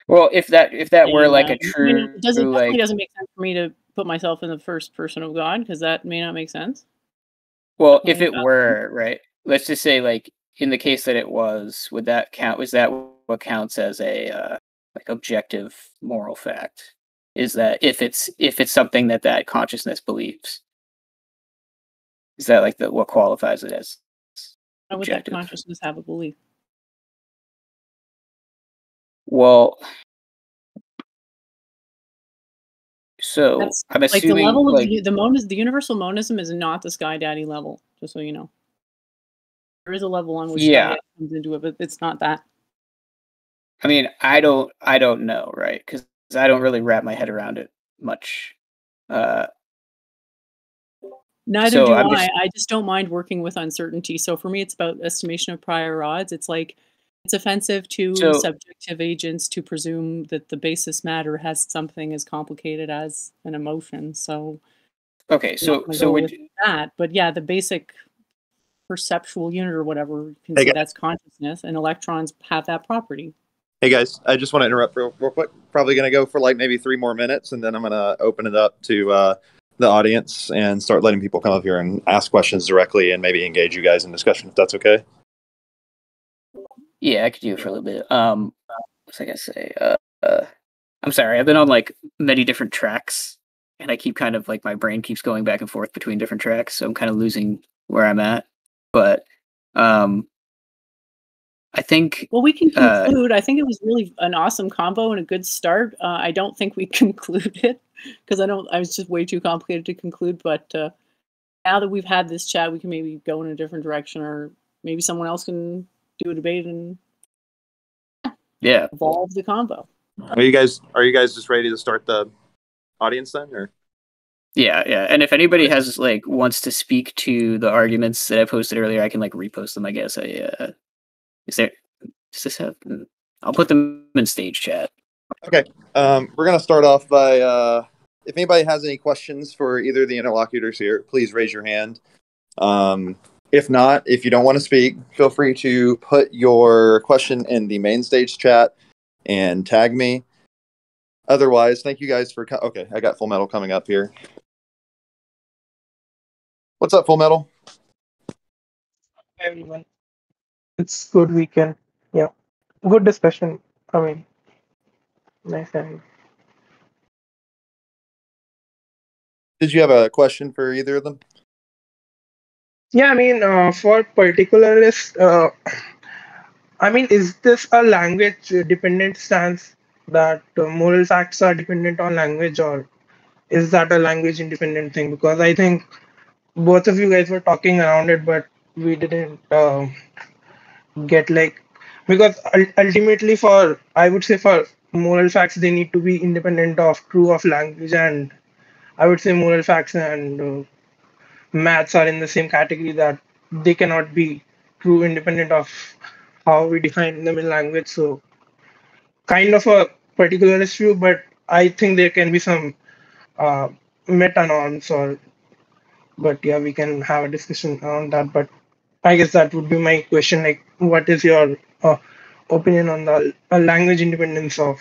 well, if that if that were like uh, a true it doesn't definitely like doesn't make sense for me to put myself in the first person of God because that may not make sense. Well, if it not. were, right? Let's just say like in the case that it was, would that count was that what counts as a uh, like objective moral fact? Is that if it's if it's something that that consciousness believes? Is that like the what qualifies it as? How would that consciousness have a belief? Well, so That's I'm Like the assuming level of the, the monism, the universal monism is not the Sky Daddy level. Just so you know, there is a level on which Yeah. Comes into it, but it's not that. I mean, I don't I don't know, right? Because I don't really wrap my head around it much. Uh, Neither So do I'm I. just- I just don't mind working with uncertainty. So for me, it's about estimation of prior odds. It's like it's offensive to So- subjective agents to presume that the basis matter has something as complicated as an emotion. So okay, so so go would with that. But yeah, the basic perceptual unit or whatever you can say guys. that's consciousness, and electrons have that property. Hey guys, I just want to interrupt real, real quick. Probably going to go for like maybe three more minutes, and then I'm going to open it up to uh, the audience and start letting people come up here and ask questions directly, and maybe engage you guys in discussion if that's okay. Yeah, I could do it for a little bit. Um, what was I gonna say? Uh, uh, I'm sorry. I've been on like many different tracks, and I keep kind of like my brain keeps going back and forth between different tracks, so I'm kind of losing where I'm at. But um, I think Well, we can Uh, conclude. I think it was really an awesome combo and a good start. Uh, I don't think we (laughs) concluded because I don't. I was just way too complicated to conclude. But uh, now that we've had this chat, we can maybe go in a different direction, or maybe someone else can do a debate. And Yeah. evolve the convo. Are you guys are you guys just ready to start the audience then or Yeah, yeah. And if anybody has like wants to speak to the arguments that I posted earlier, I can like repost them. I guess. I uh, is there? Does this have? I'll put them in stage chat. Okay. Um, we're going to start off by uh, if anybody has any questions for either of the interlocutors here, please raise your hand. Um, if not, if you don't want to speak, feel free to put your question in the main stage chat and tag me. Otherwise, thank you guys for. Co- okay, I got Full Metal coming up here. What's up, Full Metal? everyone. It's good weekend. Yeah. Good discussion. I mean, nice and Did you have a question for either of them? yeah. I mean, uh, for particularists, uh, I mean, is this a language dependent stance that uh, moral facts are dependent on language, or is that a language independent thing? Because I think both of you guys were talking around it, but we didn't uh, get like because ultimately for I would say for moral facts they need to be independent of true of language and I would say moral facts and uh, maths are in the same category that they cannot be true independent of how we define them in language. So kind of a particularist view, but I think there can be some uh, meta norms or but yeah we can have a discussion around that but i guess that would be my question like what is your uh, opinion on the uh, language independence of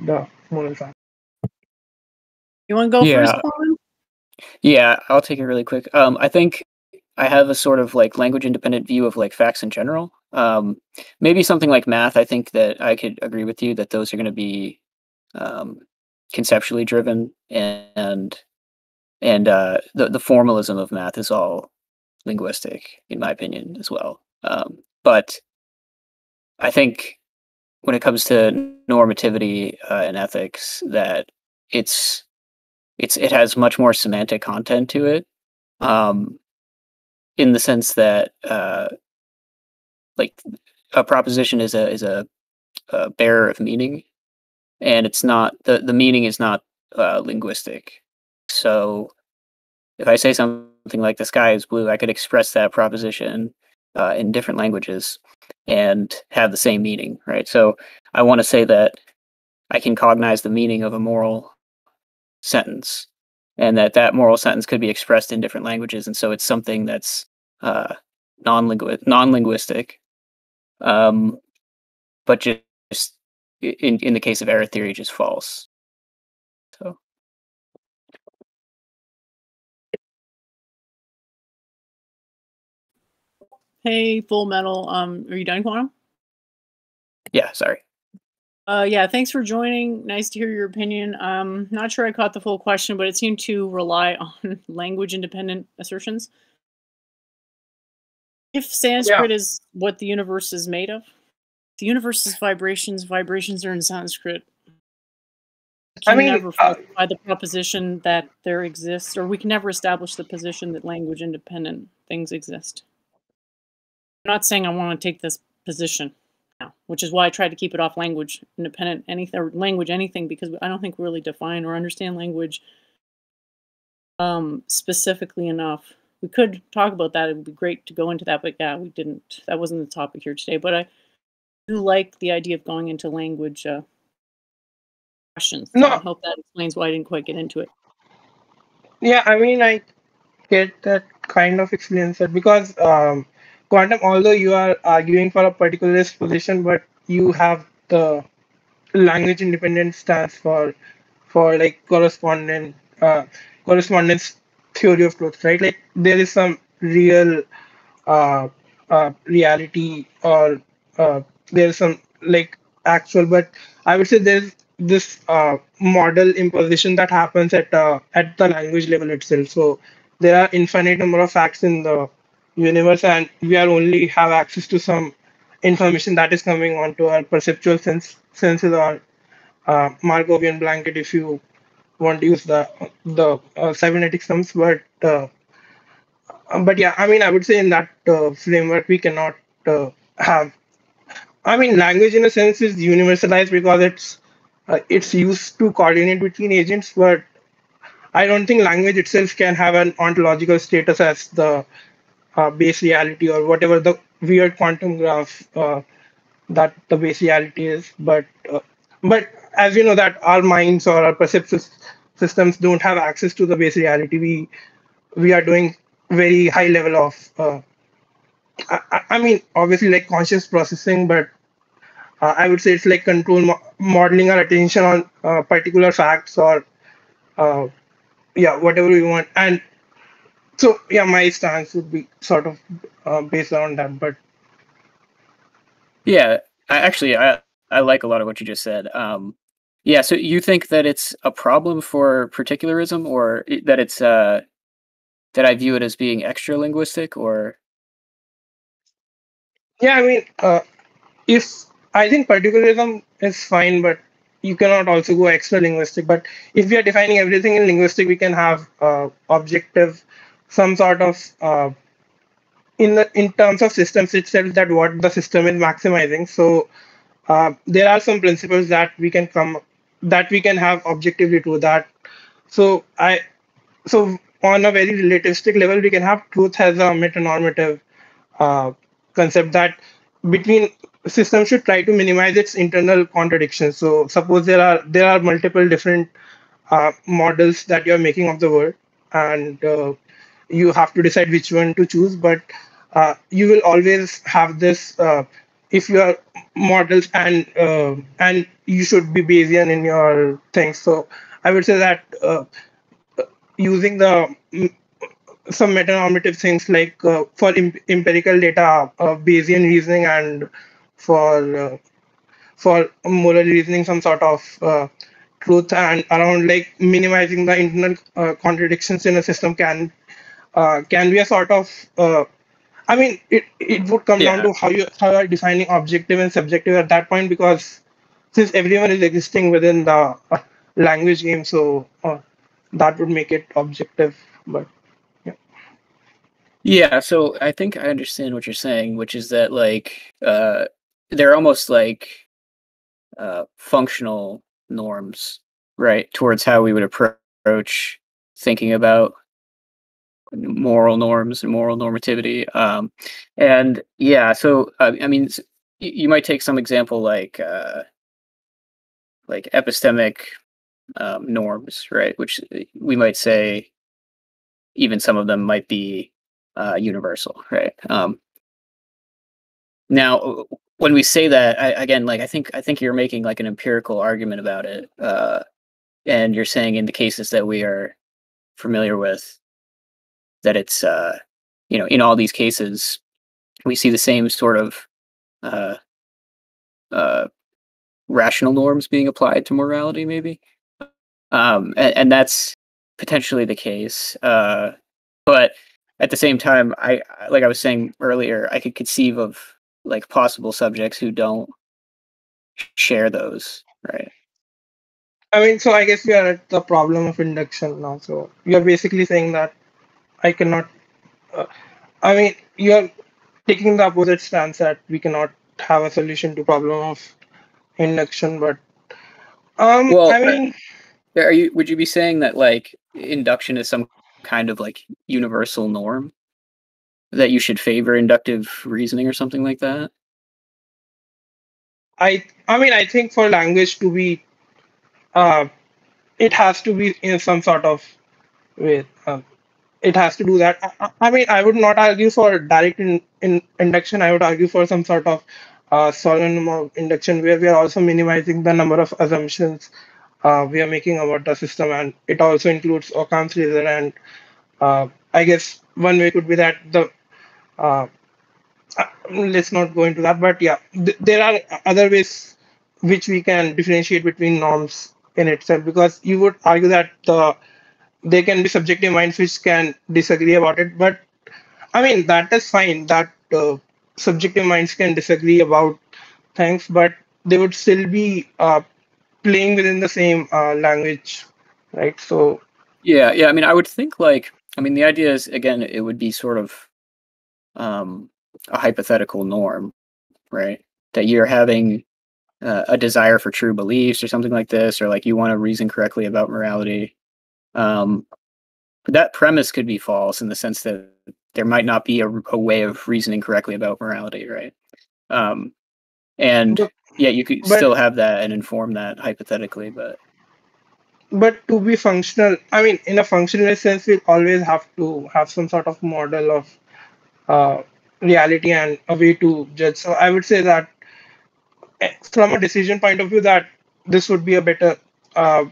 the moral fact You want to go Yeah. first, Colin? Yeah, I'll take it really quick. Um, I think I have a sort of like language independent view of like facts in general. Um, maybe something like math. I think that I could agree with you that those are going to be um, conceptually driven and and uh, the the formalism of math is all linguistic, in my opinion, as well. Um, but I think when it comes to normativity uh, and ethics, that it's it's it has much more semantic content to it um in the sense that uh like a proposition is a is a, a bearer of meaning and it's not the the meaning is not uh linguistic so if i say something like the sky is blue i could express that proposition uh, in different languages and have the same meaning right? So i want to say that i can cognize the meaning of a moral sentence and that that moral sentence could be expressed in different languages. And so it's something that's uh, non-lingu- non-linguistic um, but just in, in the case of error theory just false. So Hey, Full Metal. Um, are you done, Quantum? yeah sorry Uh, yeah, thanks for joining. Nice to hear your opinion. Um, not sure I caught the full question, but it seemed to rely (laughs) on language independent assertions. If Sanskrit is what the universe is made of, the universe is vibrations. Vibrations are in Sanskrit. We I can mean, never uh, falsify the proposition that there exists, or we can never establish the position that language independent things exist. I'm not saying I want to take this position now, which is why I tried to keep it off language independent anything or language anything because I don't think we really define or understand language um, specifically enough. We could talk about that. It would be great to go into that, but yeah, we didn't. That wasn't the topic here today. But I do like the idea of going into language uh, questions. No. I hope that explains why I didn't quite get into it. yeah i mean i get that kind of explains it because um, quantum although you are arguing for a particularist position but you have the language independent stance for for like correspondent uh, correspondence theory of truth right? Like there is some real uh, uh, reality or uh, there's some like actual but i would say there's this uh, model imposition that happens at uh, at the language level itself. So there are infinite number of facts in the universe and we are only have access to some information that is coming onto our perceptual sense senses or uh, markovian blanket if you want to use the the uh, cybernetic sums but uh, um, but yeah, I mean, I would say in that uh, framework, we cannot uh, have I mean, language in a sense is universalized because it's uh, it's used to coordinate between agents, but I don't think language itself can have an ontological status as the uh, base reality or whatever the weird quantum graph uh, that the base reality is. But uh, but as you know, that our minds or our perceptive systems don't have access to the base reality. We we are doing very high level of uh, I, I, mean obviously like conscious processing but uh, i would say it's like control mo- modeling our attention on uh, particular facts or uh, yeah whatever we want and so yeah my stance would be sort of uh, based on that but yeah I, actually i i like a lot of what you just said. Um yeah so you think that it's a problem for particularism or that it's uh that I view it as being extra linguistic or? Yeah i mean uh, if i think particularism is fine but you cannot also go extra linguistic but if we are defining everything in linguistic we can have uh, objective some sort of uh, in the in terms of systems itself that what the system is maximizing so uh, there are some principles that we can come that we can have objectively to that so i so on a very relativistic level we can have truth as a metanormative uh, concept that between systems should try to minimize its internal contradictions. So suppose there are there are multiple different uh, models that you're making of the world, and uh, you have to decide which one to choose. But uh, you will always have this uh, if you are models and uh, and you should be Bayesian in your things. So I would say that uh, using the some meta-normative things like uh, for imp- empirical data, uh, Bayesian reasoning, and for for moral reasoning, some sort of truth, and around like minimizing the internal contradictions in a system can uh, can be a sort of I mean, it, it would come yeah. down to how you how you are defining objective and subjective at that point because since everyone is existing within the language game, so that would make it objective. But yeah, so I think I understand what you're saying, which is that like uh they're almost like uh functional norms, right, towards how we would approach thinking about moral norms and moral normativity. Um and yeah, so uh, I mean you might take some example like uh like epistemic um, norms, right? Which uh, we might say even some of them might be uh, universal, right? Um, now, when we say that, I, again, like I think I think you're making like an empirical argument about it, uh, and you're saying in the cases that we are familiar with that it's uh, you know in all these cases we see the same sort of uh, uh, rational norms being applied to morality, maybe, um, and, and that's potentially the case. Uh, but at the same time, I like I was saying earlier, I could conceive of like possible subjects who don't share those, right? I mean, so I guess we are at the problem of induction now. So you're basically saying that I cannot. Uh, I mean, you're taking the opposite stance that we cannot have a solution to problem of induction, but um, well, I mean, are you? Would you be saying that like induction is some kind of like universal norm that you should favor inductive reasoning or something like that? I I mean I think for language to be uh, it has to be in some sort of way. Uh, it has to do that. I, I, mean, I would not argue for direct in, in induction. I would argue for some sort of uh, induction where we are also minimizing the number of assumptions uh, we are making about the system, and it also includes Occam's razor. And uh, I guess one way could be that the uh, uh, let's not go into that, but yeah, th- there are other ways which we can differentiate between norms in itself because you would argue that the there can be subjective minds which can disagree about it, but I mean that is fine that uh, subjective minds can disagree about things, but they would still be uh, playing within the same uh, language, right? So yeah, yeah. I mean, I would think like I mean, the idea is again, it would be sort of um, a hypothetical norm, right? that you're having uh, a desire for true beliefs or something like this, or like you want to reason correctly about morality. Um, that premise could be false in the sense that there might not be a, a way of reasoning correctly about morality, right? Um, and yeah, you could but- still have that and inform that hypothetically, but but to be functional i mean in a functional sense we always have to have some sort of model of uh, reality and a way to judge so i would say that eh, from a decision point of view that this would be a better uh,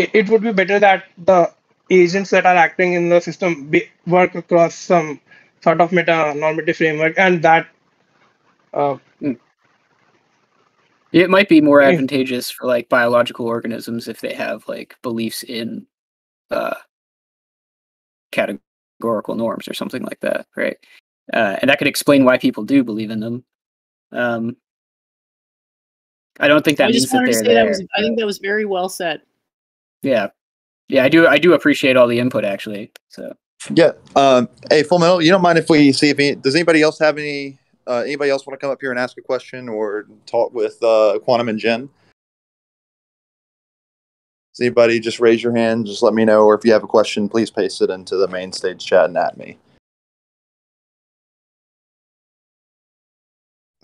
it, it would be better that the agents that are acting in the system be, work across some sort of meta normative framework and that uh, it might be more advantageous for like biological organisms if they have like beliefs in uh, categorical norms or something like that, right? Uh, and that could explain why people do believe in them. Um, I don't think that I means just that wanted to they're say that there. was I think that was very well said. Yeah, yeah, I do. I do appreciate all the input actually. So Yeah. Um, hey, Full Metal, you don't mind if we see if any, does anybody else have any? Uh, anybody else want to come up here and ask a question or talk with uh, Quantum and Jen? Does anybody just raise your hand? Just let me know, or if you have a question, please paste it into the main stage chat and at me.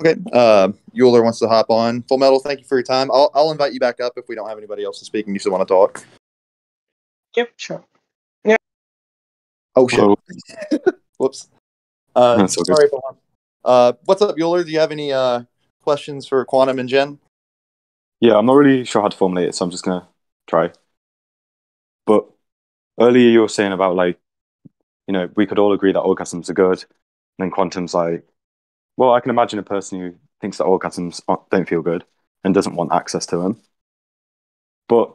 Okay. Uh, Euler wants to hop on. Full Metal, thank you for your time. I'll, I'll invite you back up if we don't have anybody else to speak and you still want to talk. yep sure Yeah. Oh shit! (laughs) Whoops. Uh, That's all good. sorry, Uh, what's up, Euler? Do you have any uh, questions for Quantum and Jen? Yeah, I'm not really sure how to formulate it, so I'm just gonna try. But earlier you were saying about like, you know, we could all agree that orgasms are good, and then quantum's like, well, I can imagine a person who thinks that orgasms don't feel good and doesn't want access to them. But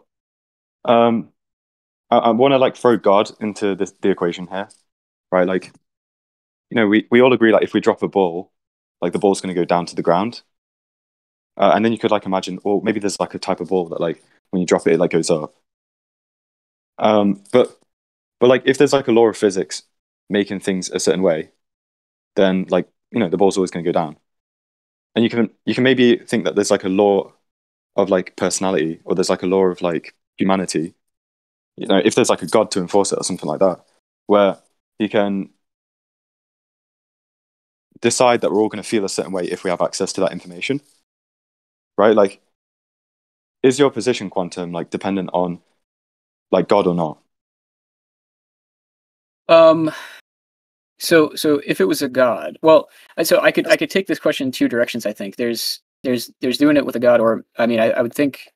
um, I, I want to like throw God into this, the equation here, right? Like, you know, we, we all agree that if we drop a ball, like the ball's going to go down to the ground. Uh, and then you could like imagine, or maybe there's like a type of ball that like when you drop it, it like goes up. Um, but but like if there's like a law of physics making things a certain way, then like you know the ball's always going to go down. And you can you can maybe think that there's like a law of like personality, or there's like a law of like humanity. You know, if there's like a god to enforce it or something like that, where you can decide that we're all going to feel a certain way if we have access to that information right? Like, is your position quantum like dependent on like God or not? Um, so so if it was a god, well, so I could I could take this question in two directions. I think there's there's there's doing it with a god, or I mean, I, I would think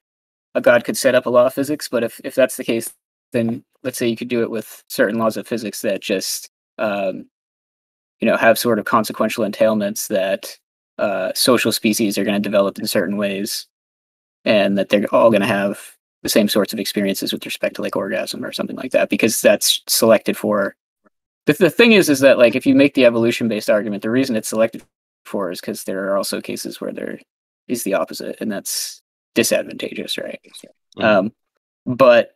a god could set up a law of physics, but if if that's the case, then let's say you could do it with certain laws of physics that just um, you know have sort of consequential entailments that uh, social species are going to develop in certain ways, and that they're all going to have the same sorts of experiences with respect to like orgasm or something like that, because that's selected for the, the thing is is that like if you make the evolution based argument the reason it's selected for is because there are also cases where there is the opposite and that's disadvantageous right? Mhm. um but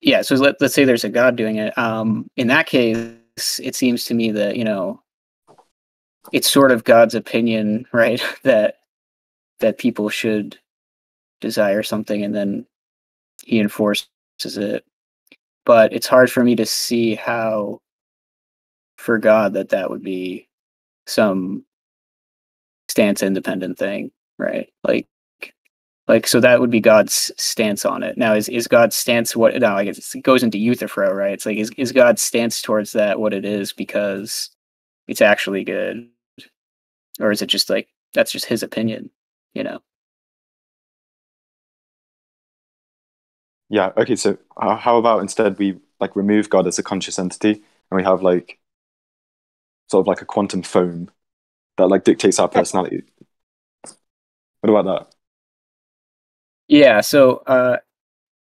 yeah so let, let's say there's a god doing it. Um in that case it seems to me that you know it's sort of god's opinion (laughs) right that that people should desire something and then he enforces it. But it's hard for me to see how for God that that would be some stance independent thing, right? Like, like so that would be God's stance on it. Now, is is God's stance what? No, I guess it goes into Euthyphro, right? It's like is is God's stance towards that what it is because it's actually good, or is it just like that's just his opinion, you know? Yeah. Okay. So uh, how about instead we like remove God as a conscious entity and we have like sort of like a quantum foam that like dictates our personality. What about that? Yeah. So, uh,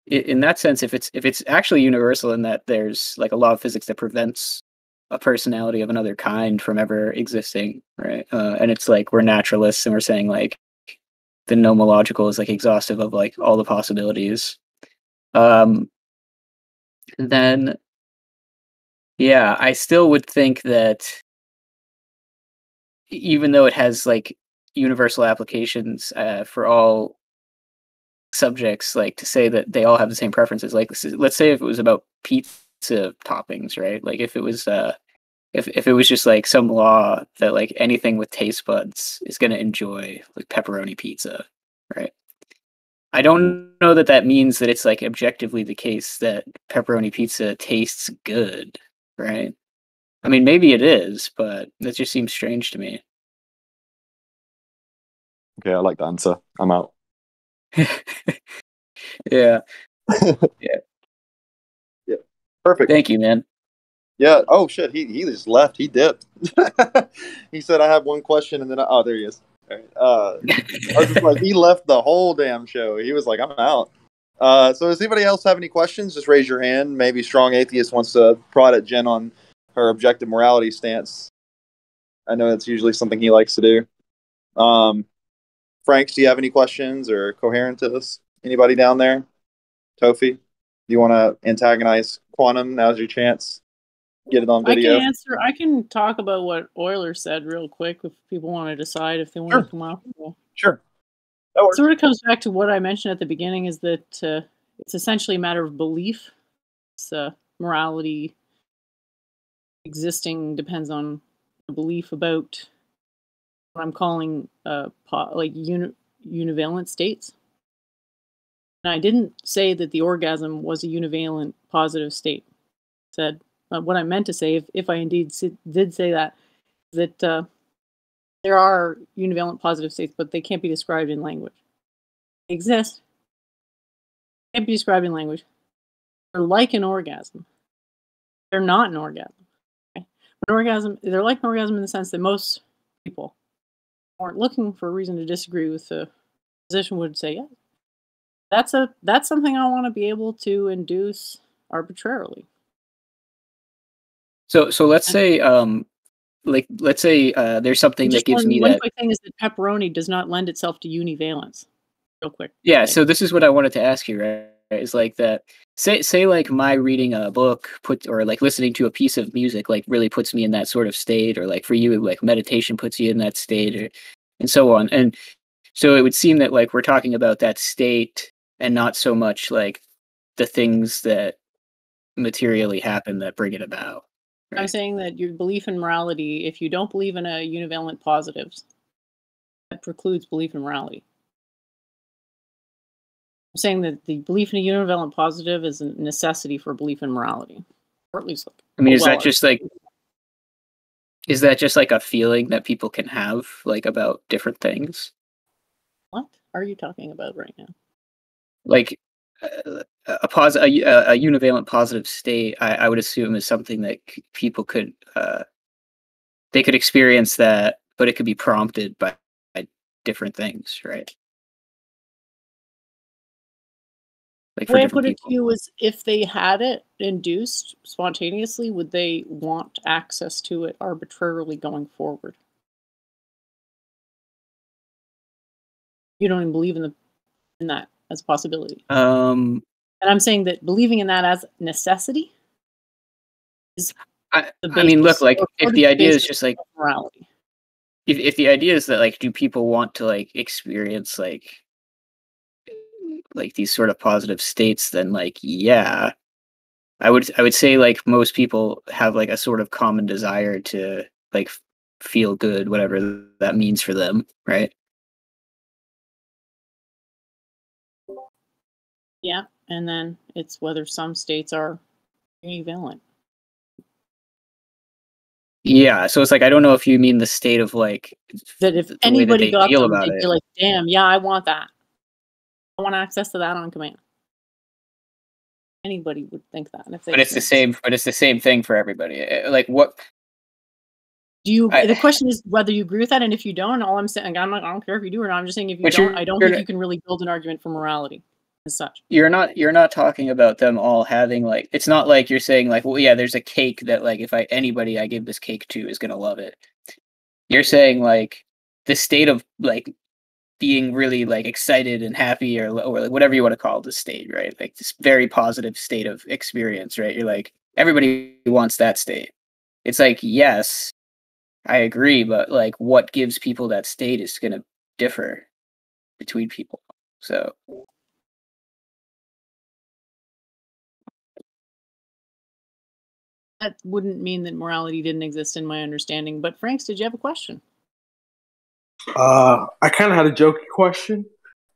in that sense, if it's if it's actually universal in that there's like a law of physics that prevents a personality of another kind from ever existing, right? Uh, and it's like we're naturalists and we're saying like the nomological is like exhaustive of like all the possibilities. Um, then, yeah, I still would think that even though it has like universal applications uh, for all subjects like to say that they all have the same preferences like let's say if it was about pizza toppings right? Like if it was uh if if it was just like some law that like anything with taste buds is going to enjoy like pepperoni pizza right? I don't know that that means that it's like objectively the case that pepperoni pizza tastes good right i mean maybe it is but that just seems strange to me Okay, I like the answer. I'm out. (laughs) yeah. (laughs) Yeah. Yeah. Perfect. Thank you, man. Yeah. Oh shit. He he just left. He dipped. (laughs) he said, "I have one question," and then I, oh, there he is. All right. Uh, I was just like, he left the whole damn show. He was like, "I'm out." Uh, so does anybody else have any questions? Just raise your hand. Maybe strong atheist wants to prod at Jen on her objective morality stance. I know that's usually something he likes to do. Um, Franks, do you have any questions or coherent to this? Anybody down there? Tofi, do you want to antagonize Quantum? Now's your chance. Get it on video. I can answer. I can talk about what Euler said real quick if people want to decide if they want Sure. to come up. Well, Sure. That works. sort of comes back to what I mentioned at the beginning is that uh, it's essentially a matter of belief. It's uh, morality existing depends on a belief about what I'm calling uh, like uni- univalent states. And I didn't say that the orgasm was a univalent positive state. I said uh, what I meant to say, if, if I indeed did say that, that uh, there are univalent positive states, but they can't be described in language. They exist. Can't be described in language. They're like an orgasm. They're not an orgasm. An orgasm, they're like an orgasm in the sense that most people aren't looking for a reason to disagree with the position would say, yeah, that's a that's something I want to be able to induce arbitrarily. So so let's say um like let's say uh there's something that gives one, me one that quick thing is that pepperoni does not lend itself to univalence. Real quick. Yeah, Okay. so this is what I wanted to ask you, right? Is like that say say like my reading a book put or like listening to a piece of music like really puts me in that sort of state or like for you like meditation puts you in that state or and so on. And so it would seem that like we're talking about that state and not so much like the things that materially happen that bring it about. I'm saying that your belief in morality, if you don't believe in a univalent positives, that precludes belief in morality. I'm saying that the belief in a univalent positive is a necessity for belief in morality, or at least like, I mean, is well, that just like is that just like a feeling that people can have like about different things? what are you talking about right now? like uh, a pos a, a univalent positive state I, I would assume is something that c- people could uh they could experience that but it could be prompted by, by different things right like The way I put it people to you was if they had it induced spontaneously, would they want access to it arbitrarily going forward? You don't even believe in the in that as a possibility. um And I'm saying that believing in that as necessity is I, I mean look like if the idea is just like morality. if, if the idea is that like do people want to like experience like like these sort of positive states then like yeah i would i would say like most people have like a sort of common desire to like feel good whatever that means for them right Yeah, and then it's whether some states are univalent. yeah so it's like i don't know if you mean the state of like That if the way that anybody got feel them, about they'd it be like, "Damn, yeah, I want that. I want access to that on command." Anybody would think that, if but it's the same but it's the same thing for everybody Uh, like what Do you? I- the question is whether you agree with that, and if you don't, all I'm saying, I'm not, I don't care if you do or not. I'm just saying if you don't, I don't think you can really build an argument for morality as such. you're not you're not talking about them all having like it's not like you're saying like well yeah there's a cake that like if i anybody i give this cake to is going to love it you're saying like the state of like being really like excited and happy or or like, whatever you want to call the state right like this very positive state of experience right you're like everybody wants that state it's like yes I agree, but like what gives people that state is going to differ between people. So that wouldn't mean that morality didn't exist in my understanding. But Franks, did you have a question? Uh, I kind of had a jokey question.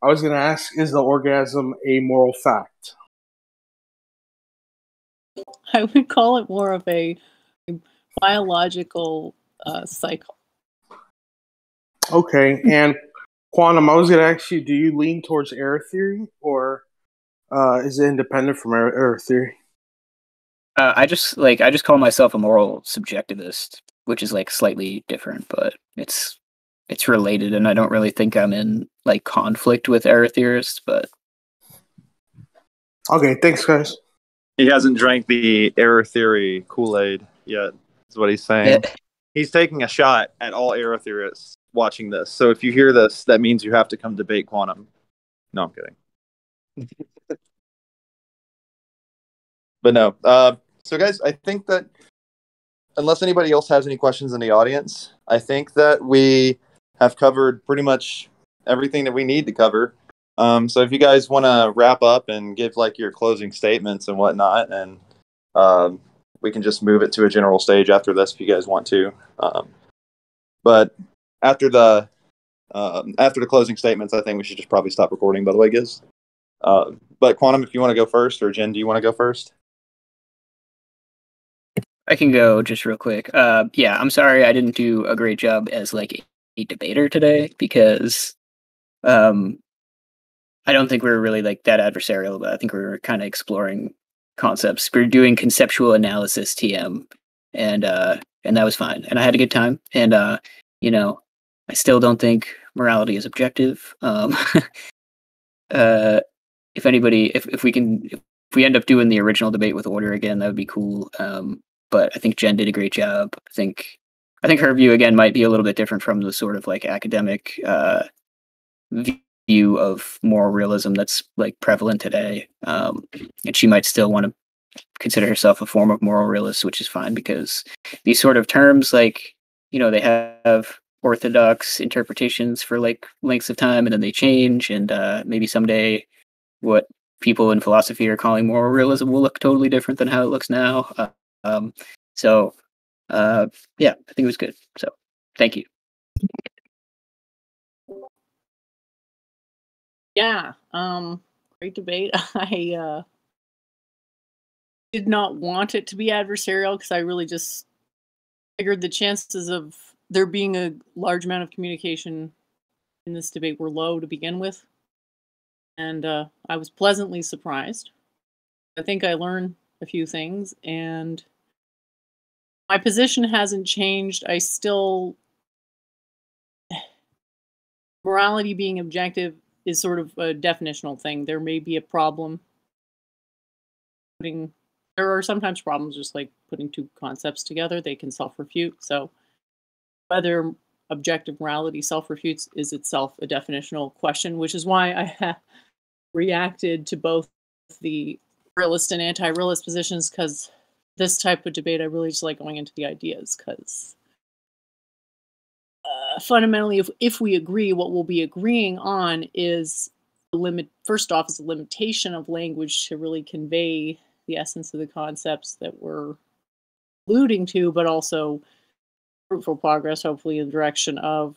I was going to ask, is the orgasm a moral fact? I would call it more of a biological uh, cycle. Okay, and quantum, I was going to ask you, do you lean towards error theory or uh, is it independent from error, error theory? Uh, I just like I just call myself a moral subjectivist, which is like slightly different, but it's it's related, and I don't really think I'm in like conflict with error theorists. But okay, thanks, guys. He hasn't drank the error theory Kool Aid yet. Is what he's saying. he's taking a shot at all error theorists watching this. So if you hear this, that means you have to come debate quantum. No, I'm kidding. (laughs) but no. Uh, so, guys, I think that unless anybody else has any questions in the audience, I think that we have covered pretty much everything that we need to cover. Um, so, if you guys want to wrap up and give like your closing statements and whatnot, and um, we can just move it to a general stage after this if you guys want to. Um, but after the um, after the closing statements, I think we should just probably stop recording. By the way, Giz. Uh, but Quantum, if you want to go first, or Jen, do you want to go first? I can go just real quick. Uh, yeah, I'm sorry I didn't do a great job as like debater today because um, I don't think we were really like that adversarial, but I think we were kind of exploring concepts. We are doing conceptual analysis TM, and uh, and that was fine, and I had a good time. And uh, you know, I still don't think morality is objective. Um, (laughs) uh, if anybody, if if we can, if we end up doing the original debate with order again, that would be cool. Um, but I think Jen did a great job. I think I think her view again might be a little bit different from the sort of like academic uh, view of moral realism that's like prevalent today. Um, and she might still want to consider herself a form of moral realist, which is fine because these sort of terms, like you know, they have orthodox interpretations for like lengths of time, and then they change, and uh, maybe someday what people in philosophy are calling moral realism will look totally different than how it looks now. Uh, um, so, uh, yeah, I think it was good. So, thank you. Yeah, um, great debate. (laughs) I uh, did not want it to be adversarial because I really just figured the chances of there being a large amount of communication in this debate were low to begin with. And uh, I was pleasantly surprised. I think I learned a few things, and my position hasn't changed. I still morality being objective is sort of a definitional thing. There may be a problem putting there are sometimes problems just like putting two concepts together. They can self-refute. So whether objective morality self-refutes is itself a definitional question, which is why I have reacted to both the realist and anti-realist positions because this type of debate, I really just like going into the ideas because uh, fundamentally, if if we agree, what we'll be agreeing on is the limit. First off, is a limitation of language to really convey the essence of the concepts that we're alluding to, but also fruitful progress, hopefully, in the direction of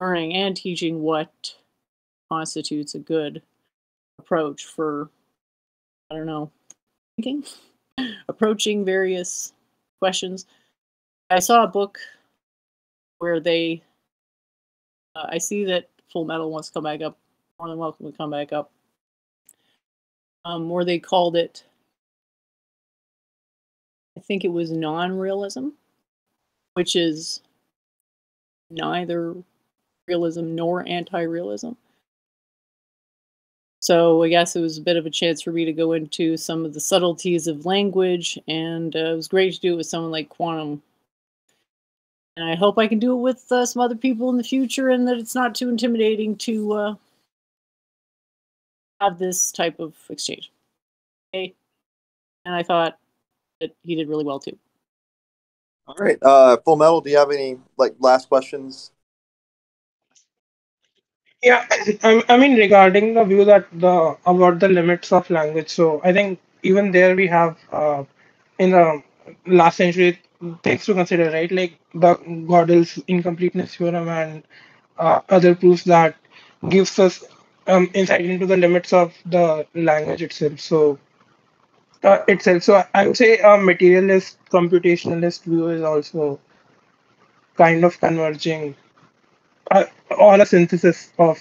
learning and teaching what constitutes a good approach for, I don't know, thinking approaching various questions. I saw a book where they, uh, I see that Full Metal wants to come back up, more than welcome to come back up, um, where they called it, I think it was non realism, which is neither realism nor anti realism. So I guess it was a bit of a chance for me to go into some of the subtleties of language, and uh, it was great to do it with someone like Quantum. And I hope I can do it with uh, some other people in the future, and that it's not too intimidating to uh, have this type of exchange. Okay, and I thought that he did really well too. All right, uh, Full Metal. Do you have any like last questions? Yeah, I, mean regarding the view that the about the limits of language. So I think even there we have uh, in the last century things to consider, right? Like the Gödel's incompleteness theorem and uh, other proofs that gives us um, insight into the limits of the language itself. So uh, itself. So I would say a materialist computationalist view is also kind of converging uh, a synthesis of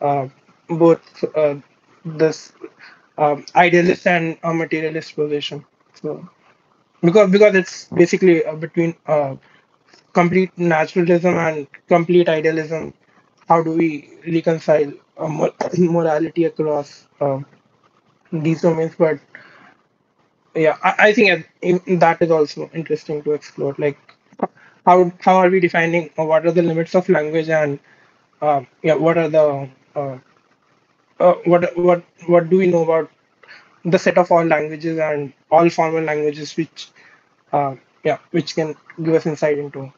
uh, both uh, this um, idealist and a materialist position. So because because it's basically uh, between uh, complete naturalism and complete idealism. How do we reconcile uh, (coughs) morality across um, these domains? But yeah, I, I think that is also interesting to explore. Like how how are we defining uh, what are the limits of language and um, yeah, what are the uh, uh, what what what do we know about the set of all languages and all formal languages, which uh, yeah, which can give us insight into.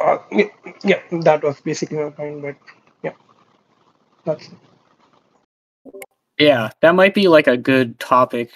Uh, yeah, yeah, that was basically my point. But yeah, that's Yeah, that might be like a good topic